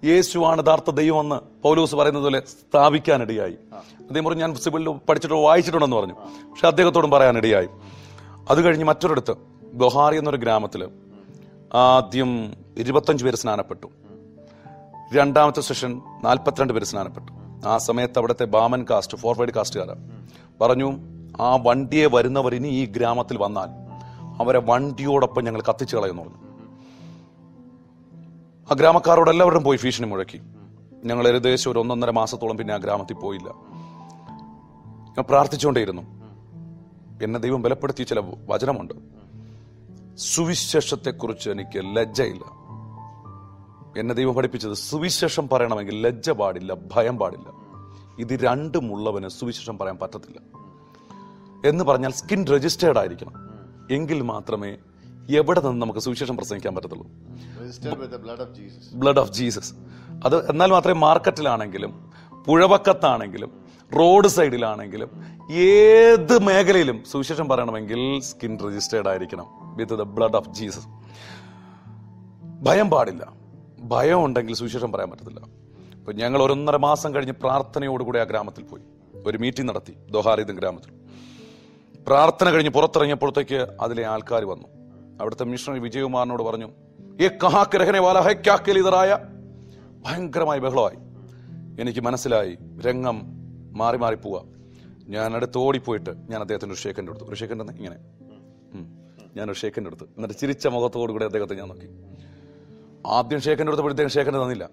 യേശുവാണ് യഥാർത്ഥ ദൈവമെന്ന് പൗലോസ് പറയുന്നത് പോലെ സ്ഥാപിക്കാനിടയായി. അതേ പറഞ്ഞു ഞാൻ സിബിളിൽ പഠിച്ചിട്ട് വായിച്ചിട്ടുണ്ടെന്ന് പറഞ്ഞു. പക്ഷെ അദ്ദേഹത്തോടും പറയാനിടയായി. അത് കഴിഞ്ഞ് മറ്റൊരിടത്ത് ബൊഹാറി എന്നൊരു ഗ്രാമത്തിൽ ആദ്യം ഇരുപത്തഞ്ച് പേര് സ്നാനപ്പെട്ടു. രണ്ടാമത്തെ സെഷൻ നാൽപ്പത്തിരണ്ട് പേര് സ്നാനപ്പെട്ടു. ആ സമയത്ത് അവിടുത്തെ ബാമൻ കാസ്റ്റ് ഫോർവേഡ് കാസ്റ്റുകാരാണ് പറഞ്ഞു ആ വണ്ടിയെ വരുന്നവർ ഇനി ഈ ഗ്രാമത്തിൽ വന്നാൽ അവരെ വണ്ടിയോടൊപ്പം ഞങ്ങൾ കത്തിച്ചു കളയുന്നു പറഞ്ഞു. ആ ഗ്രാമക്കാരോട് എല്ലാവരും പോയി ഭീഷണി മുഴക്കി. ഞങ്ങൾ ഏകദേശം ഒരു ഒന്നൊന്നര മാസത്തോളം പിന്നെ ആ ഗ്രാമത്തിൽ പോയില്ല. ഞാൻ പ്രാർത്ഥിച്ചുകൊണ്ടേയിരുന്നു. എന്നെ ദൈവം ബലപ്പെടുത്തിയ ചില വചനമുണ്ട്. സുവിശേഷത്തെക്കുറിച്ച് എനിക്ക് ലജ്ജയില്ല. എന്നെ ദൈവം പഠിപ്പിച്ചത് സുവിശേഷം പറയണമെങ്കിൽ ലജ്ജ പാടില്ല ഭയം പാടില്ല. ഇത് രണ്ടുമുള്ളവന് സുവിശേഷം പറയാൻ പറ്റത്തില്ല. എന്ന് പറഞ്ഞാൽ സ്കിൻ രജിസ്റ്റേർഡ് ആയിരിക്കണം. എങ്കിൽ മാത്രമേ എവിടെ നിന്ന് നമുക്ക് സുവിശേഷം പ്രസംഗിക്കാൻ പറ്റത്തുള്ളൂ? Blood of Jesus blood of Jesus അത് എന്നാൽ മാത്രമേ മാർക്കറ്റിലാണെങ്കിലും പുഴവക്കത്താണെങ്കിലും റോഡ് സൈഡിലാണെങ്കിലും ഏത് മേഖലയിലും സുവിശേഷം പറയണമെങ്കിൽ സ്കിൻ രജിസ്റ്റേർഡ് ആയിരിക്കണം. With the blood of Jesus ഭയം പാടില്ല. ഭയം ഉണ്ടെങ്കിൽ സുവിശേഷം പറയാൻ പറ്റത്തില്ല. അപ്പൊ ഞങ്ങൾ ഒരൊന്നര മാസം കഴിഞ്ഞ് പ്രാർത്ഥനയോടുകൂടി ആ ഗ്രാമത്തിൽ പോയി. ഒരു മീറ്റിംഗ് നടത്തി. ദോഹാറിദ് ഗ്രാമത്തിൽ. പ്രാർത്ഥന കഴിഞ്ഞ് പുറത്തിറങ്ങിയപ്പോഴത്തേക്ക് അതിലെ ആൾക്കാർ വന്നു. അവിടുത്തെ മിഷണറി വിജയകുമാറിനോട് പറഞ്ഞു ഏ കഹാഗ്രഹനെ രഹനെ വാല ഹൈ ക്യാക്കൽ ഇതറായ? ഭയങ്കരമായ ബഹളമായി. എനിക്ക് മനസ്സിലായി രംഗം മാറി മാറി പോവാ. ഞാൻ അടുത്ത് ഓടിപ്പോയിട്ട് ഞാൻ അദ്ദേഹത്തിന് ഒരു ഷേക്കന്റെ എടുത്തു ഒരു ഇങ്ങനെ. ഞാൻ ഒരു ഷേക്കന്റെ എടുത്തു എന്നിട്ട് ചിരിച്ച മുഖത്തോടു കൂടി അദ്ദേഹത്തെ ഞാൻ നോക്കി. ആദ്യം ഷേക്കന്റെ എടുത്തപ്പോഴത്തേക്കും ഷേക്കന്റെ തന്നില്ല.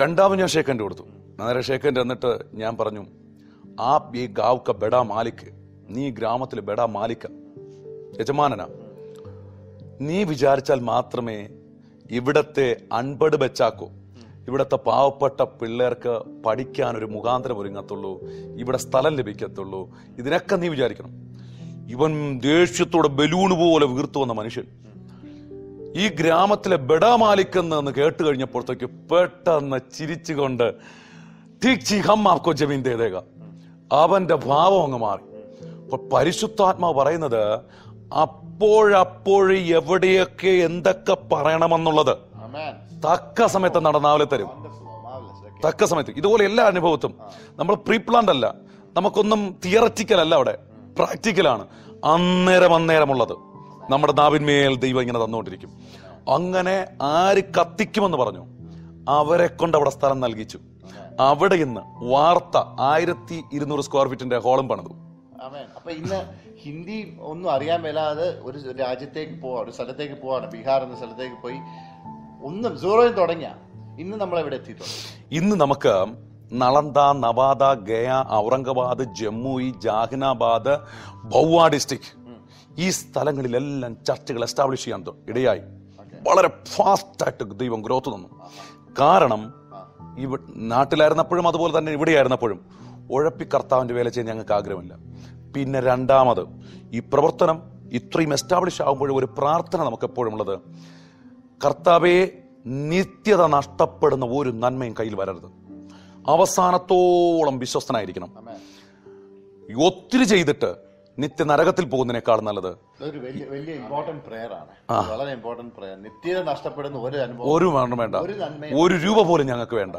രണ്ടാമത് ഞാൻ ഷേക്കന്റെ കൊടുത്തു നേരെ ഷേക്കന്റെ എന്നിട്ട് ഞാൻ പറഞ്ഞു ആ ഈ ഗാവ് ക ബെഡാ മാലിക്. നീ ഗ്രാമത്തിലെ ബെഡാ മാലിക്ക യജമാനനാ. നീ വിചാരിച്ചാൽ മാത്രമേ ഇവിടത്തെ അൺപട് വെച്ചാക്കൂ ഇവിടത്തെ പാവപ്പെട്ട പിള്ളേർക്ക് പഠിക്കാൻ ഒരു മുഖാന്തരം ഒരുങ്ങത്തുള്ളൂ. ഇവിടെ സ്ഥലം ലഭിക്കത്തുള്ളൂ. ഇതിനൊക്കെ നീ വിചാരിക്കണം. ഇവൻ ദേഷ്യത്തോടെ ബലൂൺ പോലെ വീർത്തു വന്ന മനുഷ്യൻ. ഈ ഗ്രാമത്തിലെ ബെഡാമാലിക്കെന്ന് കേട്ട് കഴിഞ്ഞപ്പോഴത്തേക്ക് പെട്ടെന്ന് ചിരിച്ചുകൊണ്ട് ടീച്ചി അവന്റെ ഭാവം അങ്ങ് മാറി. പരിശുദ്ധാത്മാവ് പറയുന്നത് അപ്പോഴപ്പോഴ് എവിടെയൊക്കെ എന്തൊക്കെ പറയണമെന്നുള്ളത്. തക്ക സമയത്ത് നടന്നാവലെ തരും. തക്ക സമയത്ത്. ഇതുപോലെ എല്ലാ അനുഭവത്തും. നമ്മൾ പ്രീ പ്ലാൻഡ് അല്ല. നമുക്കൊന്നും തിയററ്റിക്കൽ അല്ല അവിടെ. പ്രാക്ടിക്കലാണ് അന്നേരം അന്നേരമുള്ളത്. നമ്മുടെ നാവിന്മേൽ ദൈവം ഇങ്ങനെ തന്നുകൊണ്ടിരിക്കും. അങ്ങനെ ആര് കത്തിക്കുമെന്ന് പറഞ്ഞു. അവരെ കൊണ്ട് അവിടെ സ്ഥലം നൽകിച്ചു. അവിടെ ഇന്ന് വാർത്ത ആയിരത്തി ഇരുന്നൂറ് സ്ക്വയർ ഫീറ്റിന്റെ ഹോളും പണിതു. അപ്പൊ ഇന്ന് ഹിന്ദി ഒന്നും അറിയാൻ മേലാതെ ഒരു രാജ്യത്തേക്ക് പോവാ ഒരു സ്ഥലത്തേക്ക് പോവാണ്. ബീഹാർ എന്ന സ്ഥലത്തേക്ക് പോയി ഒന്നും സീറോയിൽ തുടങ്ങിയ. ഇന്ന് നമ്മൾ എവിടെ എത്തിയിട്ടുണ്ട്. ഇന്ന് നമുക്ക് നളന്ദ നവാദ ഗയ ഔറംഗബാദ് ജമ്മുയി ജാഹ്നാബാദ് ഭൗവ ഡിസ്ട്രിക്ട് ഈ സ്ഥലങ്ങളിലെല്ലാം ചർച്ചുകൾ എസ്റ്റാബ്ലിഷ് ചെയ്യാൻ ഇടയായി. വളരെ ഫാസ്റ്റ് ആയിട്ട് ദൈവം ഗ്രോത്ത് തന്നു. കാരണം ഇവ നാട്ടിലായിരുന്നപ്പോഴും അതുപോലെ തന്നെ ഇവിടെയായിരുന്നപ്പോഴും ഉഴപ്പി കർത്താവിന്റെ വേല ചെയ്യാൻ ഞങ്ങൾക്ക് ആഗ്രഹമില്ല. പിന്നെ രണ്ടാമത് ഈ പ്രവർത്തനം ഇത്രയും എസ്റ്റാബ്ലിഷ് ആകുമ്പോഴും ഒരു പ്രാർത്ഥന നമുക്ക് എപ്പോഴും ഉള്ളത്. കർത്താവെ നിത്യത നഷ്ടപ്പെടുന്ന ഒരു നന്മയും കയ്യിൽ വരരുത്. അവസാനത്തോളം വിശ്വസ്തനായിരിക്കണം. ഒത്തിരി ചെയ്തിട്ട് നിത്യ നരകത്തിൽ പോകുന്നതിനേക്കാൾ നല്ലത് ഇതൊരു വലിയ വലിയ ഇമ്പോർട്ടന്റ് പ്രെയറാണ് വളരെ ഇമ്പോർട്ടന്റ് പ്രെയർ നിത്യത നഷ്ടപ്പെടുന്ന ഒരു അനുഭവം. ഒരു വേണ്ട വേണ്ട. ഒരു നന്മയും ഒരു രൂപ പോലും ഞങ്ങൾക്ക് വേണ്ട.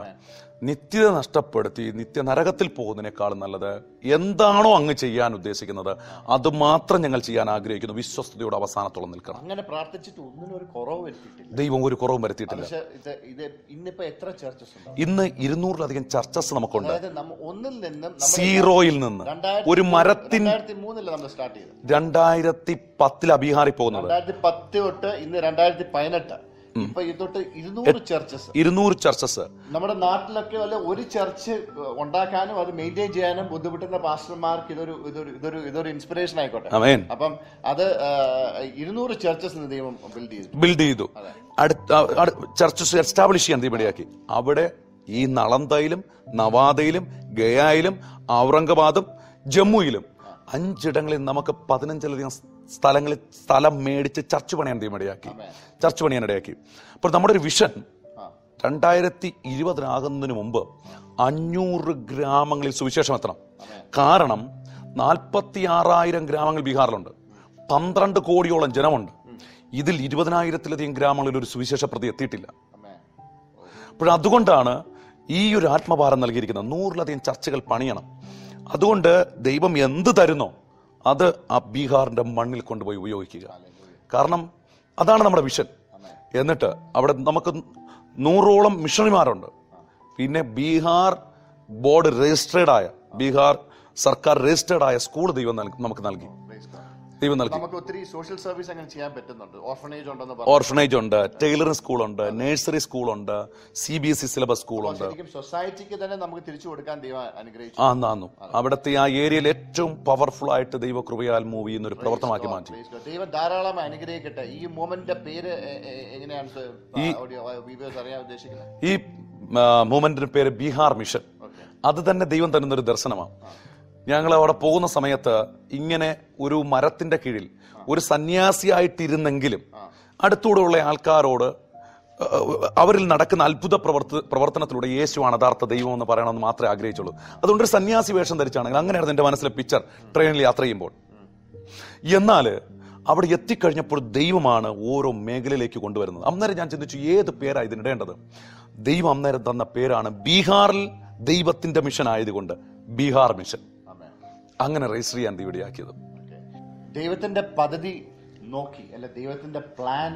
നിത്യത നഷ്ടപ്പെടുത്തി നിത്യ നരകത്തിൽ പോകുന്നതിനേക്കാൾ നല്ലത് എന്താണോ അങ്ങ് ചെയ്യാൻ ഉദ്ദേശിക്കുന്നത്. അത് മാത്രം ഞങ്ങൾ ചെയ്യാൻ ആഗ്രഹിക്കുന്നു. വിശ്വസ്തയോട് അവസാനത്തോളം നിൽക്കണം. അങ്ങനെ പ്രാർത്ഥിച്ചിട്ട് ഒന്നിനും ഒരു കുറവ് വരുത്തിയിട്ടില്ല. ദൈവം ഒരു കുറവും വരുത്തിയിട്ടില്ല. പക്ഷെ ഇത് ഇത് ഇന്നിപ്പോ എത്ര ചർച്ചസ് ഇന്ന് ഇരുന്നൂറിലധികം ചർച്ചസ് നമുക്കുണ്ട്. അതായത് നമ്മ ഒന്നിൽ നിന്നും സീറോയിൽ നിന്ന്. ഒരു മരത്തിൻ രണ്ടായിരത്തി പത്തിലാ ബീഹാറിൽ പോകുന്നത് രണ്ടായിരത്തി പത്ത് തൊട്ട് ഇന്ന് രണ്ടായിരത്തി പതിനെട്ട്. ഇപ്പൊ ഇത് തൊട്ട് ഇരുന്നൂറ് ചർച്ചസ് ഇരുന്നൂറ് ചർച്ചസ് നമ്മുടെ നാട്ടിലൊക്കെ വല്ല ഒരു ചർച്ച് ഉണ്ടാക്കാനും അത് മെയിന്റെയിൻ ചെയ്യാനും ബുദ്ധിമുട്ടുന്ന പാസ്റ്റർമാർക്ക് ഇതൊരു ഇതൊരു ഇതൊരു ഇതൊരു ഇൻസ്പിറേഷൻ ആയിക്കോട്ടെ. അപ്പം അത് ഇരുന്നൂറ് ചർച്ചസ് ദൈവം ബിൽഡ് ചെയ്തു. ബിൽഡ് ചെയ്തു. അടുത്ത ചർച്ചസ് എസ്റ്റാബ്ലിഷ് ചെയ്യാൻ തീപടിയാക്കി അവിടെ ഈ നളന്തയിലും നവാദയിലും ഗയായിലും ഔറംഗബാദും ജമ്മുയിലും അഞ്ചിടങ്ങളിൽ നമുക്ക് പതിനഞ്ചിലധികം സ്ഥലങ്ങളിൽ സ്ഥലം മേടിച്ച് ചർച്ച് പണിയാൻ തീമടിയാക്കി ചർച്ച് പണിയാൻ ഇടയാക്കി. അപ്പോൾ നമ്മുടെ ഒരു വിഷൻ രണ്ടായിരത്തി ഇരുപതിനാകുന്നതിന് മുമ്പ് അഞ്ഞൂറ് ഗ്രാമങ്ങളിൽ സുവിശേഷം എത്തണം. കാരണം നാൽപ്പത്തി ആറായിരം ഗ്രാമങ്ങൾ ബീഹാറിലുണ്ട്. പന്ത്രണ്ട് കോടിയോളം ജനമുണ്ട്. ഇതിൽ ഇരുപതിനായിരത്തിലധികം ഗ്രാമങ്ങളിൽ ഒരു സുവിശേഷ പ്രതി എത്തിയിട്ടില്ല. അപ്പോഴതുകൊണ്ടാണ് അപ്പോൾ അതുകൊണ്ടാണ് ഈ ഒരു ആത്മഭാരം നൽകിയിരിക്കുന്നത്. നൂറിലധികം ചർച്ചകൾ പണിയണം. അതുകൊണ്ട് ദൈവം എന്ത് തരുന്നോ അത് ആ ബീഹാറിന്റെ മണ്ണിൽ കൊണ്ടുപോയി ഉപയോഗിക്കുക. കാരണം അതാണ് നമ്മുടെ വിഷൻ. എന്നിട്ട് അവിടെ നമുക്ക് നൂറോളം മിഷണറിമാരുണ്ട്. പിന്നെ ബീഹാർ ബോർഡ് രജിസ്ട്രേഡ് ആയ ബീഹാർ സർക്കാർ രജിസ്ട്രേഡ് ആയ സ്കൂൾ ദൈവം നമുക്ക് നൽകി. ദൈവം നൽകി. നമുക്ക് ഒത്തിരി സോഷ്യൽ സർവീസ് അങ്ങനെ ചെയ്യാൻ പറ്റുന്നുണ്ട്. ഓർഫനേജ് ഉണ്ടെന്ന് പറഞ്ഞു. ഓർഫനേജ് ഉണ്ട്. ടൈലറിംഗ് സ്കൂളുണ്ട് നഴ്സറി സ്കൂളുണ്ട് C B S E syllabus സ്കൂളുണ്ട് ഉണ്ട്. സൊസൈറ്റിക്ക് തന്നെ നമുക്ക് തിരിച്ചു കൊടുക്കാൻ ദൈവം അനുഗ്രഹിച്ചു. ആ നാന്നു അവിടുത്തെ ആ ഏരിയയിൽ ഏറ്റവും പവർഫുൾ ആയിട്ട് ദൈവ കൃപയാൽ മൂവ് ചെയ്യുന്ന ഒരു പ്രവർത്തനമാക്കി മാറ്റി. ദൈവം ധാരാളം അനുഗ്രഹിക്കട്ടെ. ഈ മൂമെന്റിന്റെ പേര് എങ്ങനെയാണ് ഈ മൂവ്മെന്റിന്റെ പേര് ബീഹാർ മിഷൻ. അത് തന്നെ ദൈവം തരുന്ന ഒരു ദർശനമാണ് ഞങ്ങൾ അവിടെ പോകുന്ന സമയത്ത് ഇങ്ങനെ ഒരു മരത്തിന്റെ കീഴിൽ ഒരു സന്യാസിയായിട്ടിരുന്നെങ്കിലും അടുത്തൂടെയുള്ള ആൾക്കാരോട് അവരിൽ നടക്കുന്ന അത്ഭുത പ്രവർത്ത പ്രവർത്തനത്തിലൂടെ യേശുവാണ് യഥാർത്ഥ ദൈവം എന്ന് പറയണമെന്ന് മാത്രമേ ആഗ്രഹിച്ചുള്ളൂ. അതുകൊണ്ട് ഒരു സന്യാസി വേഷം ധരിച്ചാണെങ്കിൽ അങ്ങനെയായിരുന്നു എന്റെ മനസ്സിലെ പിക്ചർ ട്രെയിനിൽ യാത്ര ചെയ്യുമ്പോൾ. എന്നാൽ അവിടെ എത്തിക്കഴിഞ്ഞപ്പോൾ ദൈവമാണ് ഓരോ മേഖലയിലേക്ക് കൊണ്ടുവരുന്നത്. അന്നേരം ഞാൻ ചിന്തിച്ചു ഏത് പേരാണ് ഇതിനിടേണ്ടത്? ദൈവം അന്നേരം തന്ന പേരാണ് ബീഹാറിൽ ദൈവത്തിന്റെ മിഷൻ ആയതുകൊണ്ട് ബീഹാർ മിഷൻ. അങ്ങനെ രജിസ്റ്റർ ചെയ്യാൻ Okay. ദൈവത്തിന്റെ പദ്ധതി നോക്കി അല്ലെ ദൈവത്തിന്റെ പ്ലാൻ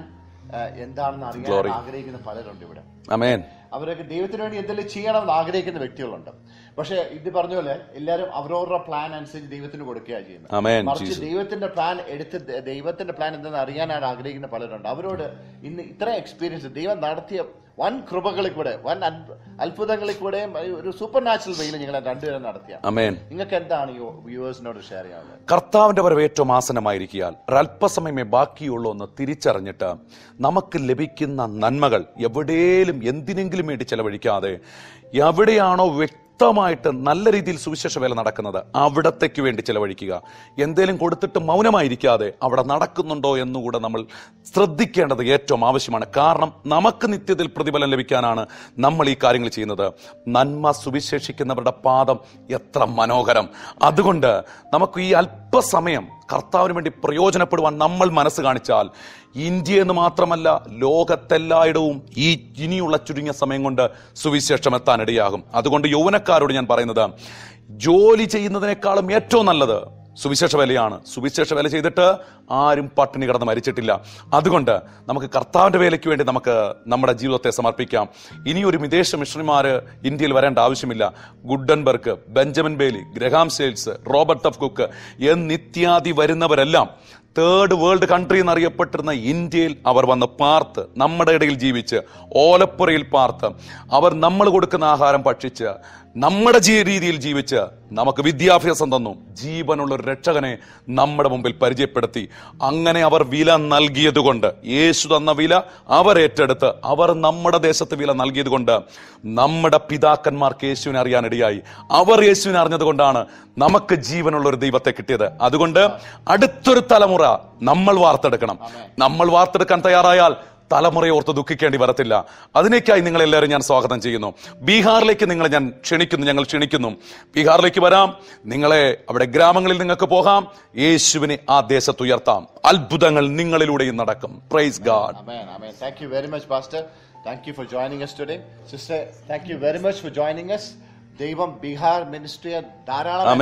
എന്താണെന്ന് അറിയാൻ ആഗ്രഹിക്കുന്ന പലരുണ്ട് ഇവിടെ. അമേൻ അവരൊക്കെ ദൈവത്തിന് വേണ്ടി എന്തെങ്കിലും ചെയ്യണം എന്ന് ആഗ്രഹിക്കുന്ന വ്യക്തികളുണ്ട്. പക്ഷെ ഇത് പറഞ്ഞ പോലെ എല്ലാവരും അവരവരുടെ പ്ലാൻ അനുസരിച്ച് ദൈവത്തിന് കൊടുക്കുകയാണ് ചെയ്യുന്നത്. മറിച്ച് ദൈവത്തിന്റെ പ്ലാൻ എടുത്ത് ദൈവത്തിന്റെ പ്ലാൻ എന്തെന്ന് അറിയാനാണ് ആഗ്രഹിക്കുന്ന പലരുണ്ട്. അവരോട് ഇന്ന് ഇത്ര എക്സ്പീരിയൻസ് ദൈവം നടത്തിയ വൻ കൃപകളിൽ കൂടെ വൻ അത്ഭുതങ്ങളിൽ കൂടെ ഒരു സൂപ്പർ നാച്ചുറൽ വെയിൽ നിങ്ങളെ രണ്ടുപേരും നടത്തിയ. നിങ്ങൾക്ക് എന്താണ് വ്യൂവേഴ്സിനോട് ഷെയർ ചെയ്യാനുള്ളത്? കർത്താവിന്റെ വരവ് ഏറ്റവും ആസനമായിരിക്കാൽ ഒരല്പസമയമേ ബാക്കിയുള്ളൂ എന്ന് തിരിച്ചറിഞ്ഞിട്ട് നമുക്ക് ലഭിക്കുന്ന നന്മകൾ എവിടെയും എന്തിനെങ്കിലും വേണ്ടി ചെലവഴിക്കാതെ എവിടെയാണോ വ്യക്തമായിട്ട് നല്ല രീതിയിൽ സുവിശേഷ വേല നടക്കുന്നത് അവിടത്തേക്ക് വേണ്ടി ചെലവഴിക്കുക. എന്തേലും കൊടുത്തിട്ട് മൗനമായിരിക്കാതെ അവിടെ നടക്കുന്നുണ്ടോ എന്നുകൂടെ നമ്മൾ ശ്രദ്ധിക്കേണ്ടത് ഏറ്റവും ആവശ്യമാണ്. കാരണം നമുക്ക് നിത്യത്തിൽ പ്രതിഫലം ലഭിക്കാനാണ് നമ്മൾ ഈ കാര്യങ്ങൾ ചെയ്യുന്നത്. നന്മ സുവിശേഷിക്കുന്നവരുടെ പാദം എത്ര മനോഹരം. അതുകൊണ്ട് നമുക്ക് ഈ അല്പസമയം കർത്താവിന് വേണ്ടി പ്രയോജനപ്പെടുവാൻ നമ്മൾ മനസ്സ് കാണിച്ചാൽ ഇന്ത്യ എന്ന് മാത്രമല്ല ലോകത്തെല്ലായിടവും ഈ ഇനിയുള്ള ചുരുങ്ങിയ സമയം കൊണ്ട് സുവിശേഷം എത്താനിടയാകും. അതുകൊണ്ട് യൗവനക്കാരോട് ഞാൻ പറയുന്നത് ജോലി ചെയ്യുന്നതിനേക്കാളും ഏറ്റവും നല്ലത് സുവിശേഷ വേലയാണ്. സുവിശേഷ വേല ചെയ്തിട്ട് ആരും പട്ടിണി കിടന്ന് മരിച്ചിട്ടില്ല. അതുകൊണ്ട് നമുക്ക് കർത്താവിന്റെ വേലയ്ക്ക് വേണ്ടി നമുക്ക് നമ്മുടെ ജീവിതത്തെ സമർപ്പിക്കാം. ഇനിയൊരു വിദേശ മിഷണറിമാർ ഇന്ത്യയിൽ വരേണ്ട ആവശ്യമില്ല. Gutenberg Benjamin Bailey Graham Sales Robert of Cook എന്നിത്യാദി വരുന്നവരെല്ലാം തേർഡ് വേൾഡ് കൺട്രി എന്നറിയപ്പെട്ടിരുന്ന ഇന്ത്യയിൽ അവർ വന്ന് പാർത്ത് നമ്മുടെ ഇടയിൽ ജീവിച്ച് ഓലപ്പുറയിൽ പാർത്ത് അവർ നമ്മൾ കൊടുക്കുന്ന ആഹാരം ഭക്ഷിച്ച് നമ്മുടെ രീതിയിൽ ജീവിച്ച് നമുക്ക് വിദ്യാഭ്യാസം തന്നു. ജീവനുള്ള ഒരു രക്ഷകനെ നമ്മുടെ മുമ്പിൽ പരിചയപ്പെടുത്തി. അങ്ങനെ അവർ വില നൽകിയതുകൊണ്ട് യേശു തന്ന വില അവർ ഏറ്റെടുത്ത് അവർ നമ്മുടെ ദേശത്ത് വില നൽകിയതുകൊണ്ട് നമ്മുടെ പിതാക്കന്മാർക്ക് യേശുവിനെ അറിയാനിടയായി അവർ യേശുവിനെ അറിഞ്ഞതുകൊണ്ടാണ് നമുക്ക് ജീവനുള്ള ഒരു ദൈവത്തെ കിട്ടിയത്. അതുകൊണ്ട് അടുത്തൊരു തലമുറ നമ്മൾ വാർത്തെടുക്കണം. നമ്മൾ വാർത്തെടുക്കാൻ തയ്യാറായാൽ തലമുറയെ ഓർത്ത് ദുഃഖിക്കേണ്ടി വരത്തില്ല. അതിനേക്കായി നിങ്ങളെല്ലാവരും ഞാൻ സ്വാഗതം ചെയ്യുന്നു. ബീഹാറിലേക്ക് നിങ്ങളെ ഞാൻ ക്ഷണിക്കുന്നു ഞങ്ങൾ ക്ഷണിക്കുന്നു. ബീഹാറിലേക്ക് വരാം. നിങ്ങളെ അവിടെ ഗ്രാമങ്ങളിൽ നിങ്ങൾക്ക് പോകാം. യേശുവിനെ ആ ദേശത്ത് ഉയർത്താം. അത്ഭുതങ്ങൾ നിങ്ങളിലൂടെയും നടക്കും. Praise God thank you very much pastor thank you for joining for joining us today. You very much for joining us. ദൈവം ബീഹാർ മിനിസ്ട്രിയെ ധാരാളം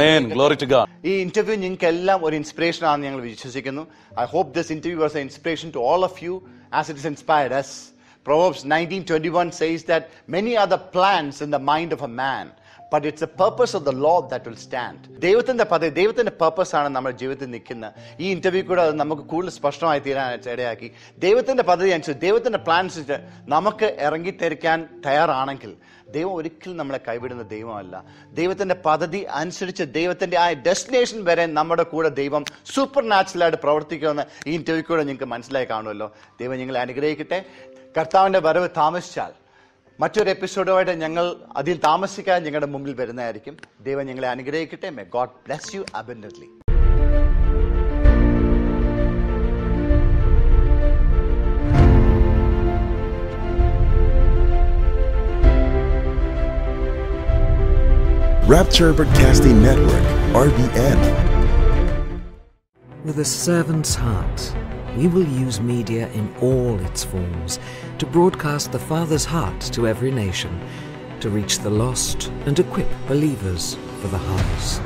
ഈ ഇന്റർവ്യൂ നിങ്ങൾക്ക് എല്ലാം ഒരു ഇൻസ്പിറേഷൻ ആണെന്ന് ഞങ്ങൾ വിശ്വസിക്കുന്നു. I hope this interview was a inspiration to all of you as it has inspired us. Proverbs 19:21 says that many are the plans in the mind of a man, but it's a purpose of the Lord that will stand ദൈവത്തിന്റെ പദ ദൈവത്തിന്റെ പർപ്പസ് ആണ് നമ്മുടെ ജീവിതത്തിൽ നിൽക്കുന്നത് ഈ ഇന്റർവ്യൂ കൂടെ അത് നമുക്ക് കൂടുതൽ സ്പഷ്ടമായി തീരാൻ ഇടയാക്കി. ദൈവത്തിന്റെ പദ്ധതി അനുസരിച്ച് ദൈവത്തിന്റെ പ്ലാൻ അനുസരിച്ച് നമുക്ക് ഇറങ്ങിത്തിരിക്കാൻ തയ്യാറാണെങ്കിൽ ദൈവം ഒരിക്കലും നമ്മളെ കൈവിടുന്ന ദൈവമല്ല. ദൈവത്തിന്റെ പദ്ധതി അനുസരിച്ച് ദൈവത്തിന്റെ ആ ഡെസ്റ്റിനേഷൻ വരെ നമ്മുടെ കൂടെ ദൈവം സൂപ്പർ നാച്ചുറലായിട്ട് പ്രവർത്തിക്കുമെന്ന് ഈ ഇന്റർവ്യൂ കൂടെ നിങ്ങൾക്ക് മനസ്സിലായി കാണുമല്ലോ. ദൈവം നിങ്ങളെ അനുഗ്രഹിക്കട്ടെ. കർത്താവിന്റെ വരവ് താമസിച്ചാൽ മറ്റൊരു എപ്പിസോഡുമായിട്ട് ഞങ്ങൾ അതിൽ താമസിക്കാതെ ഞങ്ങളുടെ മുമ്പിൽ വരുന്നതായിരിക്കും. ദൈവം ഞങ്ങളെ അനുഗ്രഹിക്കട്ടെ. May God bless you abundantly Rapture Broadcasting Network, RBN. With a servant's heart, we will use media in all its forms to broadcast the Father's heart to every nation, to reach the lost and equip believers for the harvest.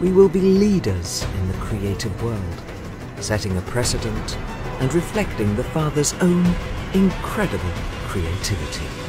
We will be leaders in the creative world, setting a precedent and reflecting the Father's own incredible creativity.